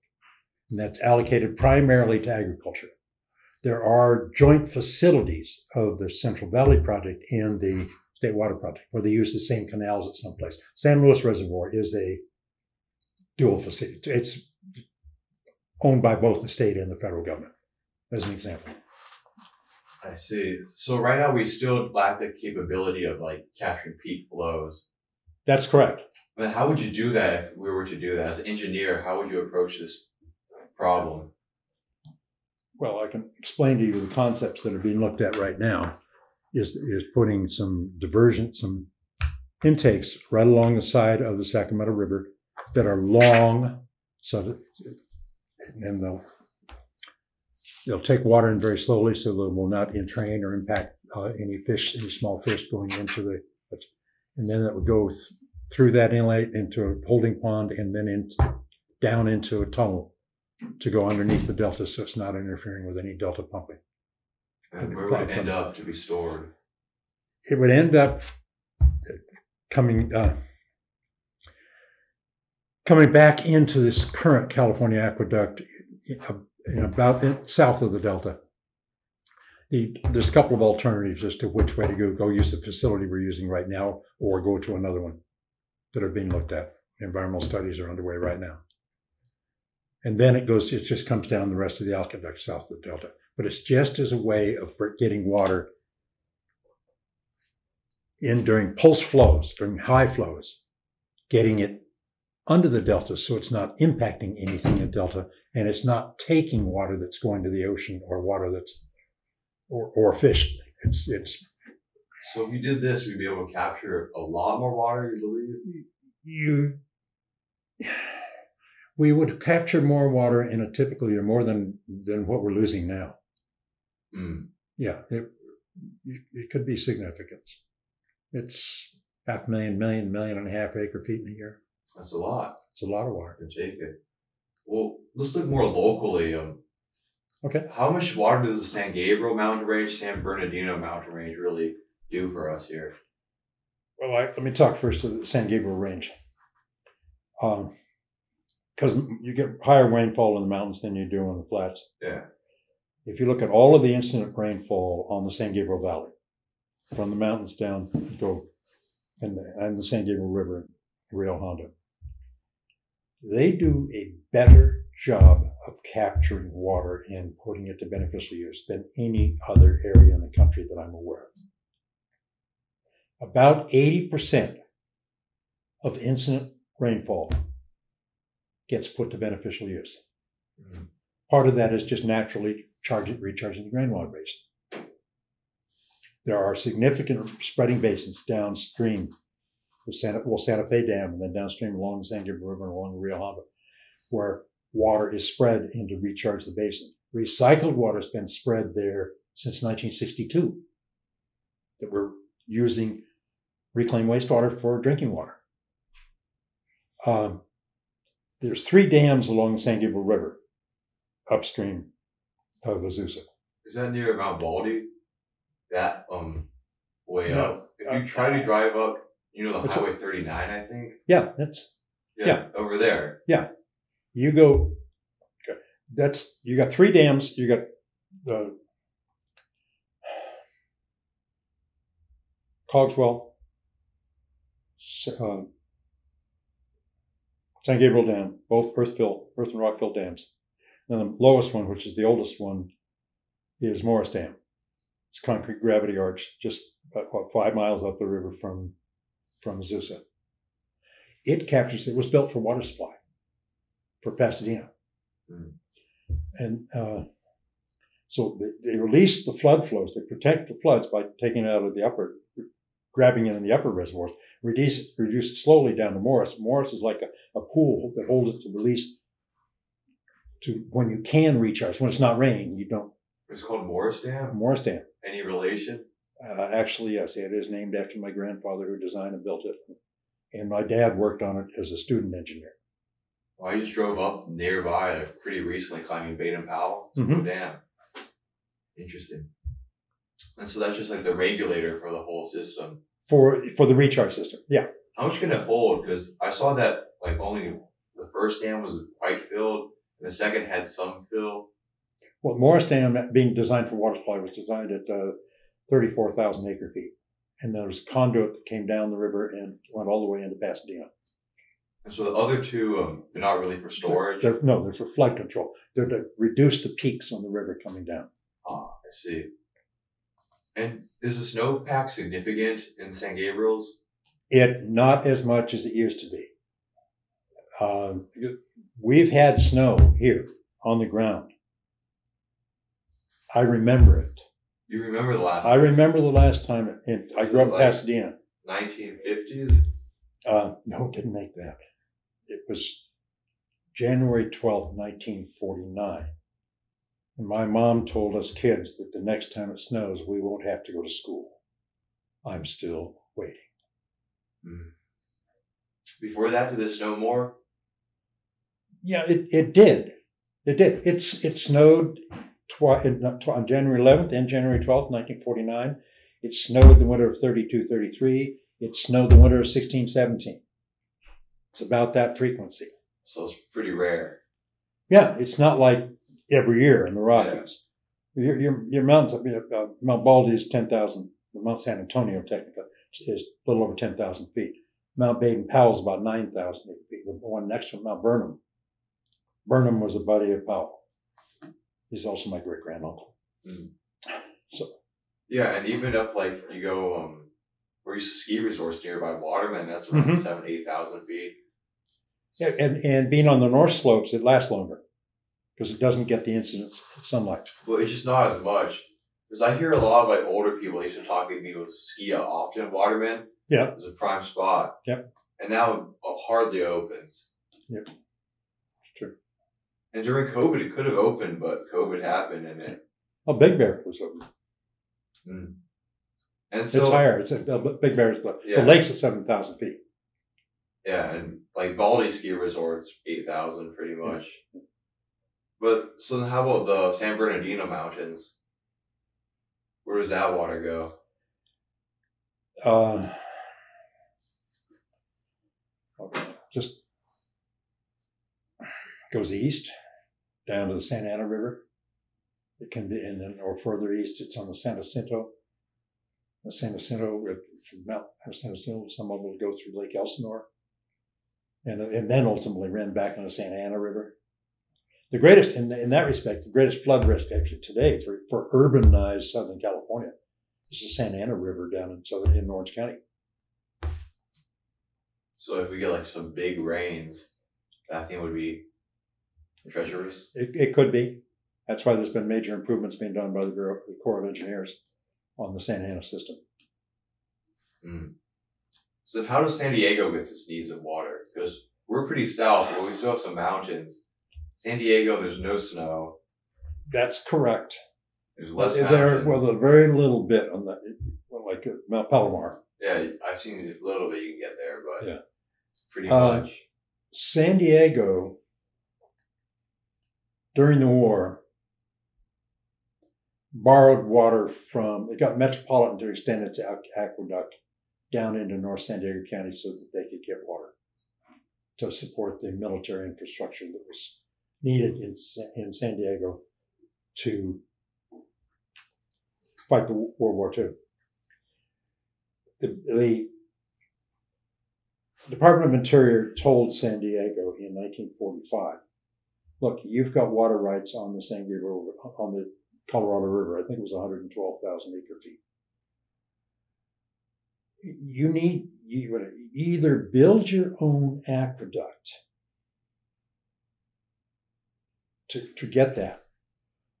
and that's allocated primarily to agriculture. There are joint facilities of the Central Valley Project and the State Water Project, where they use the same canals at some place. San Luis Reservoir is a dual facility. It's owned by both the state and the federal government, as an example. I see. So right now we still lack the capability of like capturing peak flows. That's correct. But how would you do that if we were to do that as an engineer? How would you approach this problem? Well, I can explain to you the concepts that are being looked at right now. Is is putting some diversion, some intakes right along the side of the Sacramento River that are long, so that, and they'll they'll take water in very slowly, so they will not entrain or impact uh, any fish, any small fish going into the, and then it would go th- through that inlet into a holding pond and then in, down into a tunnel to go underneath the delta, so it's not interfering with any delta pumping. And where would it end up to be stored? It would end up coming uh, coming back into this current California aqueduct in about in, south of the delta. The, there's a couple of alternatives as to which way to go. Go use the facility we're using right now, or go to another one that are being looked at. Environmental studies are underway right now. And then it goes, it just comes down the rest of the aqueduct south of the delta. But it's just as a way of getting water in during pulse flows, during high flows, getting it under the delta so it's not impacting anything in delta and it's not taking water that's going to the ocean or water that's or, or fish. It's it's so if you did this, we'd be able to capture a lot more water, you believe? You we would capture more water in a typical year, more than than what we're losing now. Mm. Yeah, it it could be significant. It's half million, million, million and a half acre feet in a year. That's a lot. It's a lot of water. To take it. Well, let's look more locally. Um, okay. How much water does the San Gabriel mountain range, San Bernardino mountain range really do for us here? Well, I, let me talk first to the San Gabriel range. Because um, you get higher rainfall in the mountains than you do on the flats. Yeah. If you look at all of the incident rainfall on the San Gabriel Valley, from the mountains down, go and the, and the San Gabriel River, Rio Hondo, they do a better job of capturing water and putting it to beneficial use than any other area in the country that I'm aware of. About 80% of incident rainfall gets put to beneficial use. Mm-hmm. Part of that is just naturally charging, recharging the groundwater basin. There are significant spreading basins downstream the Santa, well, Santa Fe Dam, and then downstream along the San Gabriel River and along the Rio Hondo, where water is spread in to recharge the basin. Recycled water has been spread there since 1962. That we're using reclaimed wastewater for drinking water. Um, there's three dams along the San Gabriel River, upstream of Azusa. Is that near Mount Baldy? That um way No. up. If you try to drive up, you know the It's- Highway 39, I think. Yeah, that's Yeah. Over there. Yeah, you go. That's you got three dams. You got the Cogswell, uh, San Gabriel Dam, both earthfill, earth and rockfill dams. And the lowest one, which is the oldest one, is Morris Dam. It's concrete gravity arch, just about what, five miles up the river from from Azusa. It captures. It was built for water supply for Pasadena, Hmm. and uh, so they, they release the flood flows. They protect the floods by taking it out of the upper, grabbing it in the upper reservoirs, reduce reduce it slowly down to Morris. Morris is like a, a pool that holds it to release to when you can recharge. When it's not raining, you don't. It's called Morris Dam. Morris Dam. Any relation? Uh, actually, yes, it is named after my grandfather who designed and built it, and my dad worked on it as a student engineer. Well, I just drove up nearby like pretty recently climbing Baden Powell. Mhm. Dam. Interesting. And so that's just like the regulator for the whole system. For for the recharge system, yeah. How much can it hold? Because I saw that like only the first dam was quite filled, and the second had some fill. Well, Morris Dam, being designed for water supply, was designed at uh, 34,000 acre feet. And there was a conduit that came down the river and went all the way into Pasadena. And so the other two, um, they're not really for storage. They're, no, they're for flood control. They're to reduce the peaks on the river coming down. Ah, I see. And is the snowpack significant in San Gabriel's? It not as much as it used to be. Um, we've had snow here on the ground. I remember it. You remember the last I remember the last time, and I grew up in Like- Pasadena. 1950s? Uh, no, didn't make that. It was January 12th, 1949. And my mom told us kids that the next time it snows, we won't have to go to school. I'm still waiting. Before that, did it snow more? Yeah, it, it did. It did. It's it snowed twi- on January 11th and January 12th, 1949. It snowed the winter of 32, 33. It snowed the winter of 16, 17. It's about that frequency. So it's pretty rare. Yeah, it's not like every year in the Rockies. Your, your, your mountains, mean, uh, Mount Baldy is 10,000, Mount San Antonio technically is a little over 10,000 feet. Mount Baden Powell is about 9,000 feet. The one next to Mount Burnham. Burnham was a buddy of Powell. He's also my great granduncle. Mm. So, Yeah, and even up like you go, um, where used to ski resorts nearby Waterman, that's around Mhm. seven, eight thousand feet. yeah, and, and being on the north slopes, it lasts longer because it doesn't get the incident sunlight. But it's just not as much. Because I hear a lot of like older people, they used to talk to me who ski often Waterman. Yeah. It's a prime spot. Yep. And now it hardly opens. Yep. And during COVID, it could have opened, but COVID happened and it. Oh, Big Bear was open. Mm. And so, It's higher. It's a, Big Bear is the, Yeah. the lake's at 7,000 feet. yeah, and like Baldy ski resorts, 8,000 pretty much. But so then how about the San Bernardino Mountains? Where does that water go? uh, just goes east down to the Santa Ana River. It can be, and then or further east, it's on the San Jacinto. The San Jacinto uh, from Mount San Jacinto, some of it will go through Lake Elsinore, and and then ultimately ran back on the Santa Ana River. The greatest, in, in that respect, the greatest flood risk actually today for, for urbanized Southern California is the Santa Ana River down in southern in Orange County. So if we get like some big rains, that thing would be treacherous. It, it could be. That's why there's been major improvements being done by the Bureau, the Corps of Engineers on the Santa Ana system. Mm. So how does San Diego get its needs of water? Because we're pretty south, but we still have some mountains. San Diego, there's no snow. That's correct. There's less there mountains. was a very little bit on the, like uh, Mount Palomar. yeah, I've seen a little bit you can get there, but Yeah. pretty Uh, much. San Diego during the war borrowed water from it got Metropolitan to extend its aqueduct down into North San Diego County so that they could get water to support the military infrastructure that was needed in, in San Diego to fight the World War II. The, the Department of Interior told San Diego in 1945, look, you've got water rights on the San River, on the Colorado River. I think it was 112,000 acre feet. You need you either build your own aqueduct to, to get that,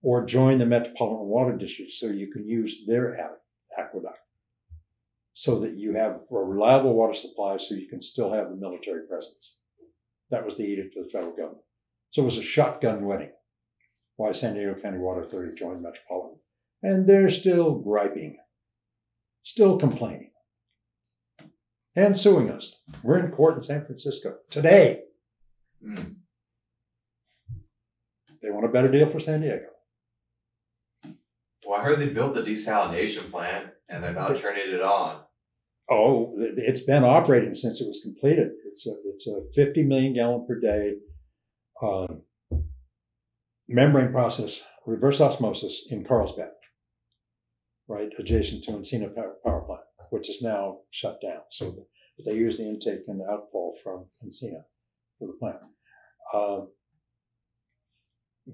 or join the Metropolitan Water District so you can use their aqueduct so that you have a reliable water supply so you can still have the military presence. That was the edict of the federal government. So it was a shotgun wedding. Why San Diego County Water Authority joined Metropolitan. And they're still griping, still complaining, and suing us. We're in court in San Francisco today. Mm. They want a better deal for San Diego. Well, I heard they built the desalination plant and they're not the, turning it on. Oh, it's been operating since it was completed. It's a it's a 50 million gallon per day um, membrane process, reverse osmosis in Carlsbad, right adjacent to Encina Power Plant, which is now shut down. So they use the intake and the outfall from Encina for the plant. Uh,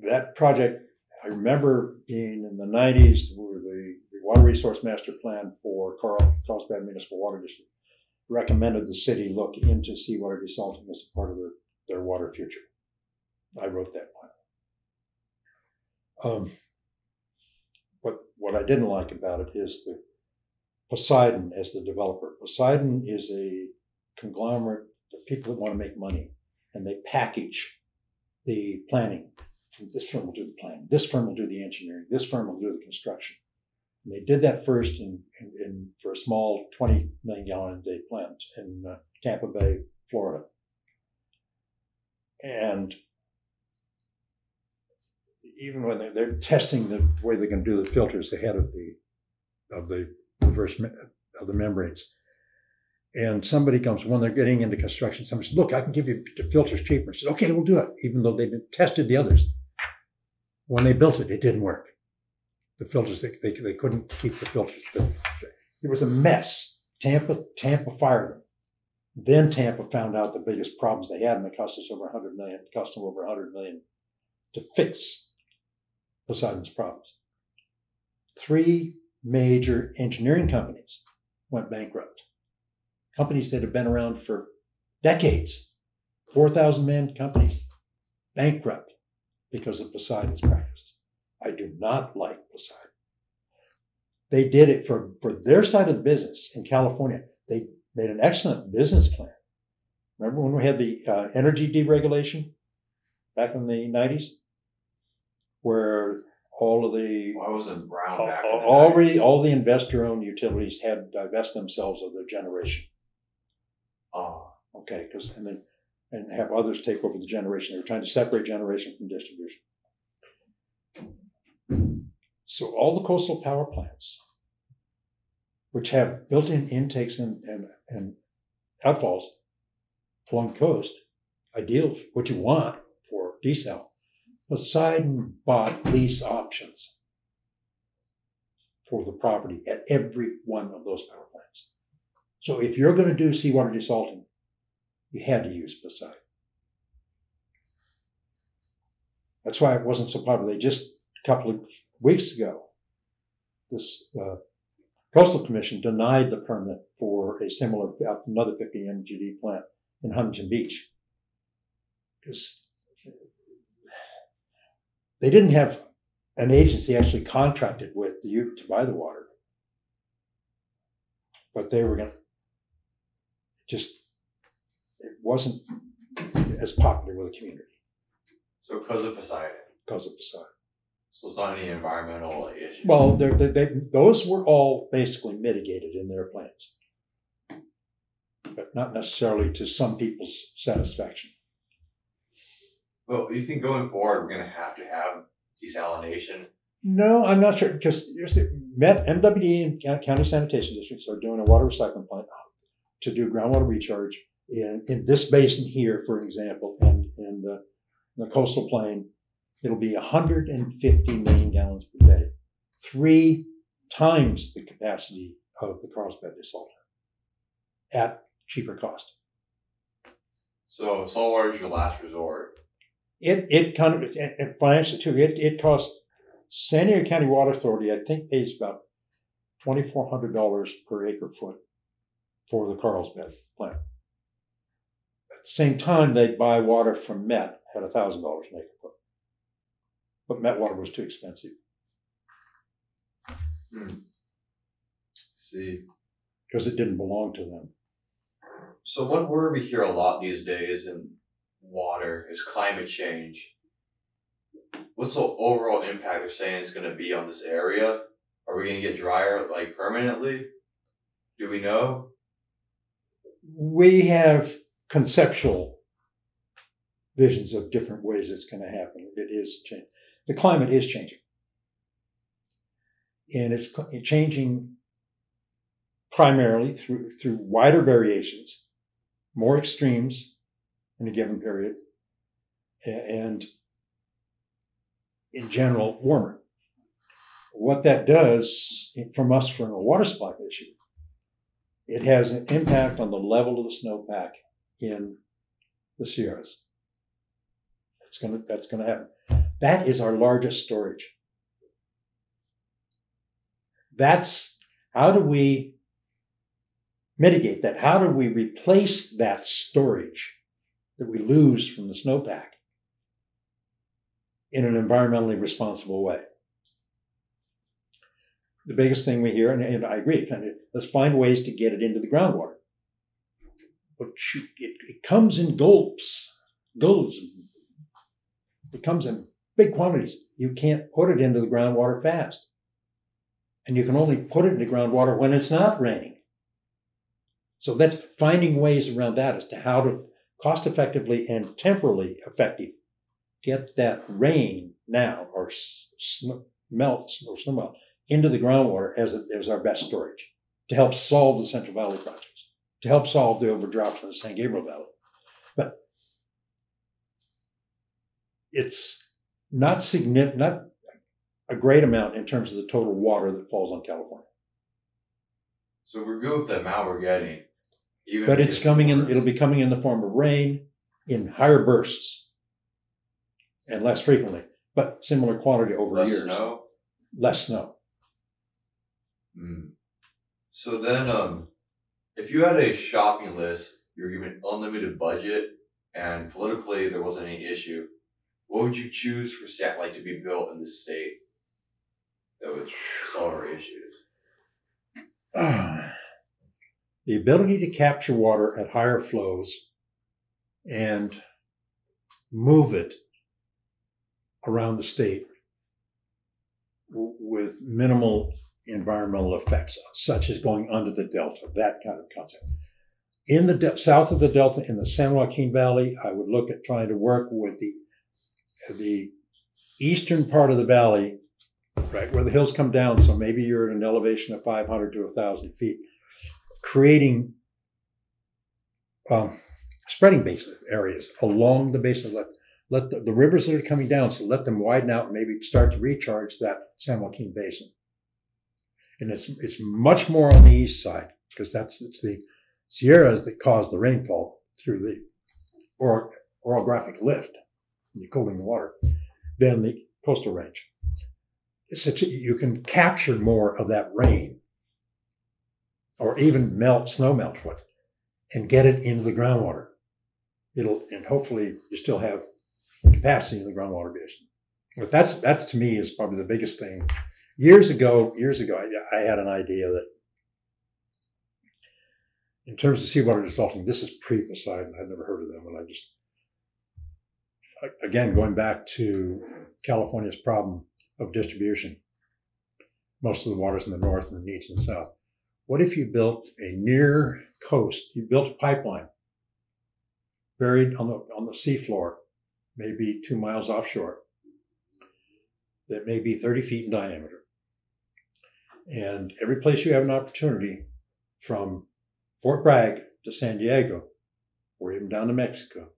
that project, I remember being in the 90s, where the, the Water Resource Master Plan for Carl, Carlsbad Municipal Water District recommended the city look into seawater desalting as a part of their, their water future. I wrote that one. Um, but what I didn't like about it is the Poseidon as the developer. Poseidon is a conglomerate of people that want to make money, and they package the planning. This firm will do the planning. This firm will do the engineering. This firm will do the construction. And they did that first in, in, in for a small 20 million gallon a day plant in uh, Tampa Bay, Florida. And even when they're, they're testing the way they're going to do the filters ahead of the of the reverse of the membranes, and somebody comes when they're getting into construction, somebody says, "Look, I can give you the filters cheaper." I said, "Okay, we'll do it," even though they've tested the others. When they built it, it didn't work. The filters they, they, they couldn't keep the filters. It was a mess. Tampa Tampa fired them. Then Tampa found out the biggest problems they had, and it cost us over 100 million. Cost them over 100 million to fix Poseidon's problems. Three major engineering companies went bankrupt. Companies that have been around for decades, 4,000 man companies, bankrupt because of Poseidon's practices. I do not like Poseidon. They did it for, for their side of the business in California. They made an excellent business plan. Remember when we had the uh, energy deregulation back in the 90s? Where all of the well, I was in Brown back all, already all the investor-owned utilities had divest themselves of their generation. Oh, okay, because and then and have others take over the generation. They were trying to separate generation from distribution. So all the coastal power plants, which have built-in intakes and and, and outfalls along the coast, ideal what you want for desal, Poseidon bought lease options for the property at every one of those power plants. So if you're going to do seawater desalting, you had to use Poseidon. That's why it wasn't so popular. They just a couple of weeks ago, this uh, Coastal Commission denied the permit for a similar another 50 MGD plant in Huntington Beach because they didn't have an agency actually contracted with the Ute to buy the water, but they were going to just, it wasn't as popular with the community. So because of Poseidon? Because of Poseidon. So it's not any environmental issue? Well, they, they, those were all basically mitigated in their plans, but not necessarily to some people's satisfaction. Well, you think going forward we're gonna have to have desalination? No, I'm not sure because Met MWD and county sanitation districts are doing a water recycling plant to do groundwater recharge in, in this basin here, for example, and in the, uh, the coastal plain. It'll be 150 million gallons per day, three times the capacity of the Carlsbad desalter at cheaper cost. So saltwater is your last resort. It it kind of and and financially too. It it costs San Diego County Water Authority. I think pays about twenty four hundred dollars per acre foot for the Carlsbad plant. At the same time, they buy water from Met at thousand dollars an acre foot, but Met water was too expensive see. because it didn't belong to them. So one word we hear a lot these days in water is climate change. What's the overall impact they're saying it's gonna be on this area? Are we gonna get drier like permanently? Do we know? we have conceptual visions of different ways it's going to happen. It is changing. The climate is changing. And it's changing primarily through, through wider variations, more extremes in a given period, and in general, warmer. What that does eh, from us from a water supply issue it has an impact on the level of the snowpack in the Sierras. That's gonna that's gonna happen. That is our largest storage. That's how do we mitigate that? How do we replace that storage that we lose from the snowpack in an environmentally responsible way? the biggest thing we hear, and, and I agree, of, let's find ways to get it into the groundwater. But you, it, it comes in gulps, gulps. It comes in big quantities. You can't put it into the groundwater fast. And you can only put it into groundwater when it's not raining. So that's finding ways around that as to how to cost effectively and temporally effective get that rain now or snow, melt or snow melt into the groundwater as, a, as our best storage to help solve the Central Valley projects, to help solve the overdraft in the San Gabriel Valley. But it's not significant, not a great amount in terms of the total water that falls on California. So we're good with the amount we're getting. Even But it's coming in, it'll be coming in the form of rain in higher bursts and less frequently, but similar quantity over less years. snow. Less snow. Mm. So then, um, if you had a shopping list, you were given unlimited budget, and politically there wasn't any issue, what would you choose for satellite to be built in the state that would solve our issues? the ability to capture water at higher flows and move it around the state with minimal environmental effects, such as going under the delta, that kind of concept. In the de- south of the delta, in the San Joaquin Valley, I would look at trying to work with the the eastern part of the valley, right where the hills come down. So maybe you're at an elevation of 500 to 1,000 feet, creating um, spreading basin areas along the basin. Let let the, the rivers that are coming down, so let them widen out and maybe start to recharge that San Joaquin Basin. And it's it's much more on the east side because that's it's the Sierras that cause the rainfall through the or orographic lift, you're cooling the water, than the coastal range. So you can capture more of that rain, or even melt snow melt what, and get it into the groundwater. It'll and hopefully you still have capacity in the groundwater basin. But that's that's to me is probably the biggest thing. Years ago, years ago, I, I had an idea that in terms of seawater desalting, this is pre-Poseidon. I'd never heard of them, and I just again going back to California's problem of distribution. Most of the water's in the north and the needs in the south. What if you built a near coast? You built a pipeline buried on the on the seafloor maybe two miles offshore, that may be 30 feet in diameter. And every place you have an opportunity, from Fort Bragg to San Diego, or even down to Mexico,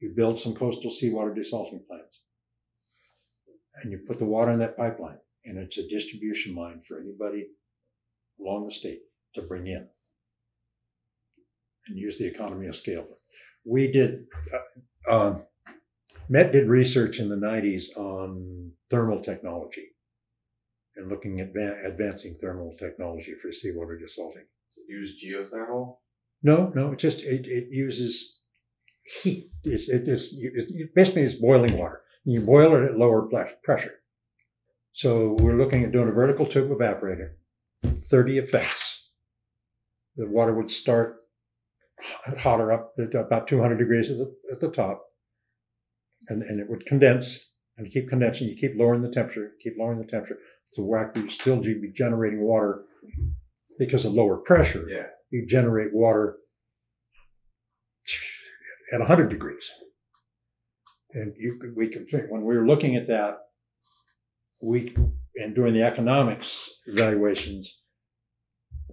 you build some coastal seawater desalting plants. And you put the water in that pipeline, and it's a distribution line for anybody along the state to bring in and use the economy of scale. We did, uh, um, Met did research in the 90s on thermal technology and looking at adva- advancing thermal technology for seawater desalting. So use geothermal. No, no, it just it, it uses heat. It's it, it's it, basically it's boiling water. You boil it at lower pressure. So we're looking at doing a vertical tube evaporator, 30 effects. The water would start hotter up at about 200 degrees at the, at the top, and, and it would condense and keep condensing. You keep lowering the temperature, keep lowering the temperature. So whack, you still be generating water because of lower pressure Yeah. you generate water at 100 degrees. And you we can think when we were looking at that, we and doing the economics evaluations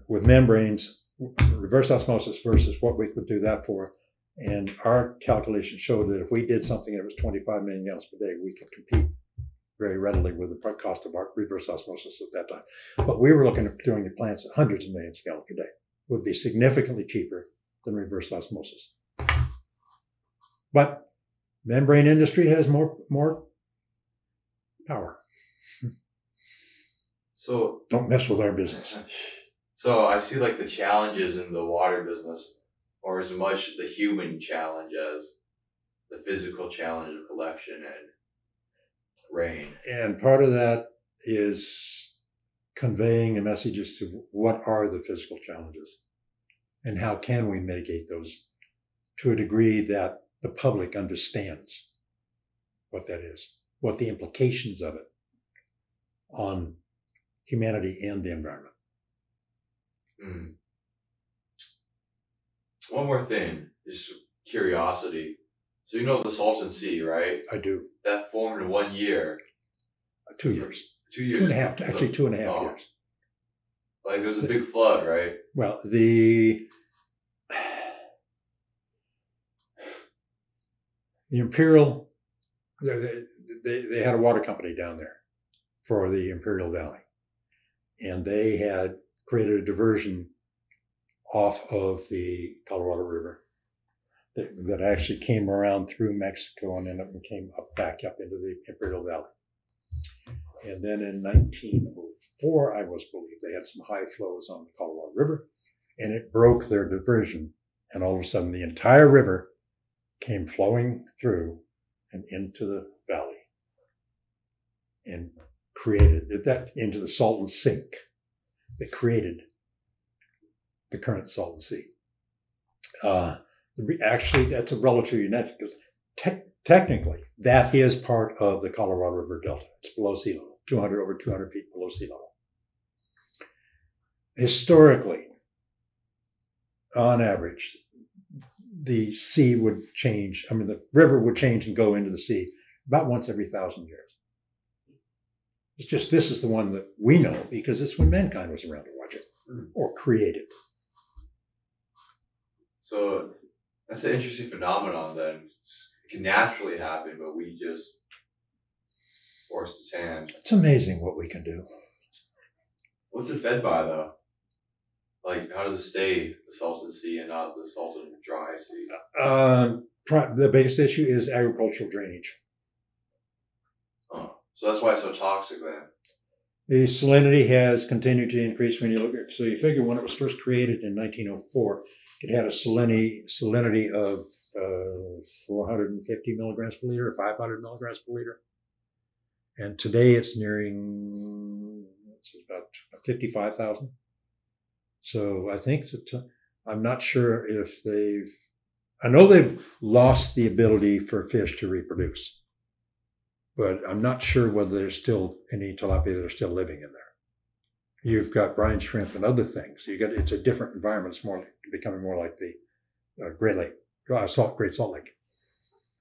with membranes, reverse osmosis versus what we could do that for. And our calculations showed that if we did something that was 25 million gallons per day, we could compete very readily with the cost of our reverse osmosis at that time. But we were looking at doing the plants at hundreds of millions of gallons per day would be significantly cheaper than reverse osmosis. But membrane industry has more more power. So Don't mess with our business. So I see like the challenges in the water business are as much the human challenge as the physical challenge of collection and rain. And part of that is conveying a message as to what are the physical challenges and how can we mitigate those to a degree that the public understands what that is, what the implications of it on humanity and the environment. Hmm. One more thing, just curiosity. So you know the Salton Sea, right? I do. That formed in one year, Two years. two years. Two and a half, actually two and a half oh, years. Like there was a big flood, right? Well, the the Imperial, they, they, they had a water company down there for the Imperial Valley, and they had created a diversion off of the Colorado River that, that actually came around through Mexico and ended up and came up back up into the Imperial Valley. And then in 1904, I was believe they had some high flows on the Colorado River, and it broke their diversion. And all of a sudden, the entire river came flowing through and into the valley, and created that into the Salton Sink that created the current Sea. Uh, actually, that's a relative unique because te- technically that is part of the Colorado River Delta. It's below sea level, 200 over 200 feet below sea level. Historically, on average, the sea would change. I mean, the river would change and go into the sea about once every thousand years. It's just this is the one that we know because it's when mankind was around to watch it or create it. So that's an interesting phenomenon. Then it can naturally happen, but we just forced its hand. It's amazing what we can do. What's it fed by though? Like, how does it stay the Salton Sea and not the Salton Dry Sea? Um, pri- the biggest issue is agricultural drainage. So that's why it's so toxic then. The salinity has continued to increase when you look at. So you figure when it was first created in 1904, it had a salinity salinity of uh, 450 milligrams per liter or 500 milligrams per liter, and today it's nearing it's about 55,000. So I think that I'm not sure if they've. I know they've lost the ability for fish to reproduce but I'm not sure whether there's still any tilapia that are still living in there. You've got brine shrimp and other things. You got it's a different environment. It's more like, becoming more like the uh, Great Lake, uh, Salt Great Salt Lake.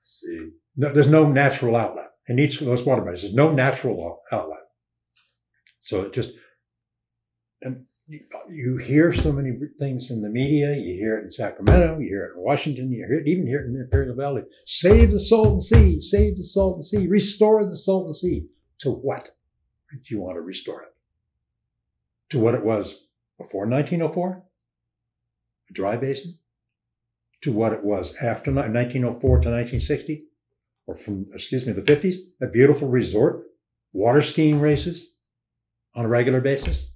See, No, there's no natural outlet in each of those water bodies. There's no natural outlet. So it just, and you, you hear so many things in the media. You hear it in Sacramento. You hear it in Washington. You hear it, even here in the Imperial Valley. Save the Salton Sea. Save the Salton Sea. Restore the Salton Sea. To what do you want to restore it? To what it was before 1904? A dry basin? To what it was after 1904 to 1960? Or from, excuse me, the 50s? A beautiful resort? Water skiing races on a regular basis?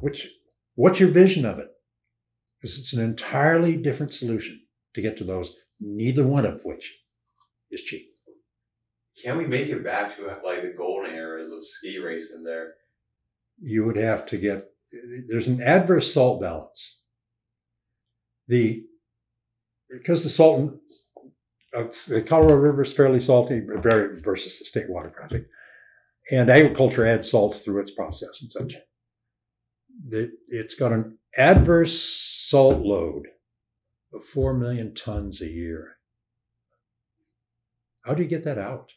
Which, what's your vision of it? Because it's an entirely different solution to get to those, neither one of which is cheap. Can we make it back to like the golden eras of ski racing there? You would have to get, there's an adverse salt balance. The, because the salt, uh, the Colorado River is fairly salty, very versus the state water project. And agriculture adds salts through its process and such that it's got an adverse salt load of 4 million tons a year. How do you get that out?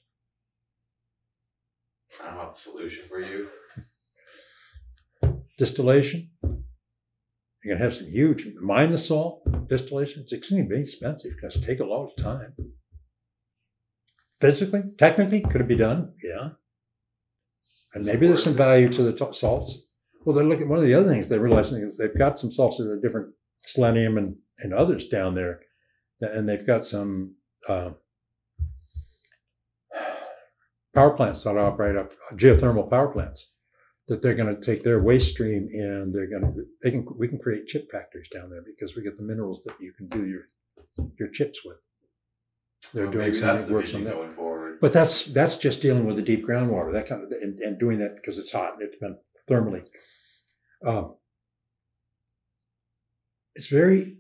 I don't have a solution for you. Distillation. You're going to have some huge, mine the salt, distillation. It's extremely expensive because it take a lot of time. Physically, technically, could it be done? Yeah. And maybe there's some value to the salts. Well, they're looking. One of the other things they're realizing is they've got some salts of the different selenium and, and others down there, and they've got some uh, power plants that operate up geothermal power plants that they're going to take their waste stream and they're going to they can we can create chip factories down there because we get the minerals that you can do your your chips with. They're Well, doing some the works on that. going forward. But that's that's just dealing with the deep groundwater, that kind of, and, and doing that because it's hot and it's been thermally. Um, it's very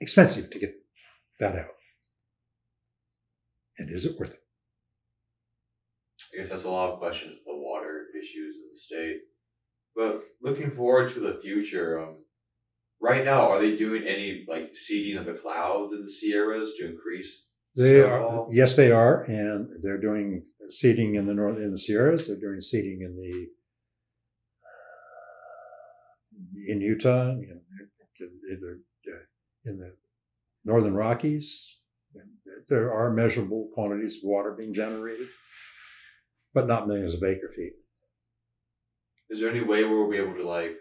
expensive to get that out. And is it worth it? I guess that's a lot of questions with the water issues in the state. But looking forward to the future, um, right now, are they doing any like seeding of the clouds in the Sierras to increase They snowfall? are, yes, they are, and they're doing seeding in the north in the Sierras. They're doing seeding in the in Utah, you know, in the, uh, in the northern Rockies. There are measurable quantities of water being generated, but not millions of acre feet. Is there any way where we'll be able to like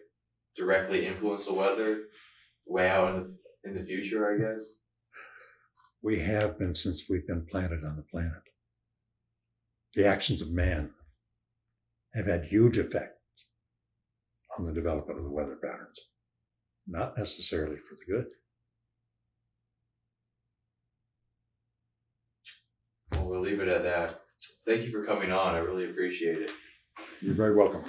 directly influence the weather way out in the in the future? I guess. We have been since we've been planted on the planet. The actions of man have had huge effect on the development of the weather patterns, not necessarily for the good. Well, we'll leave it at that. Thank you for coming on. I really appreciate it. You're very welcome.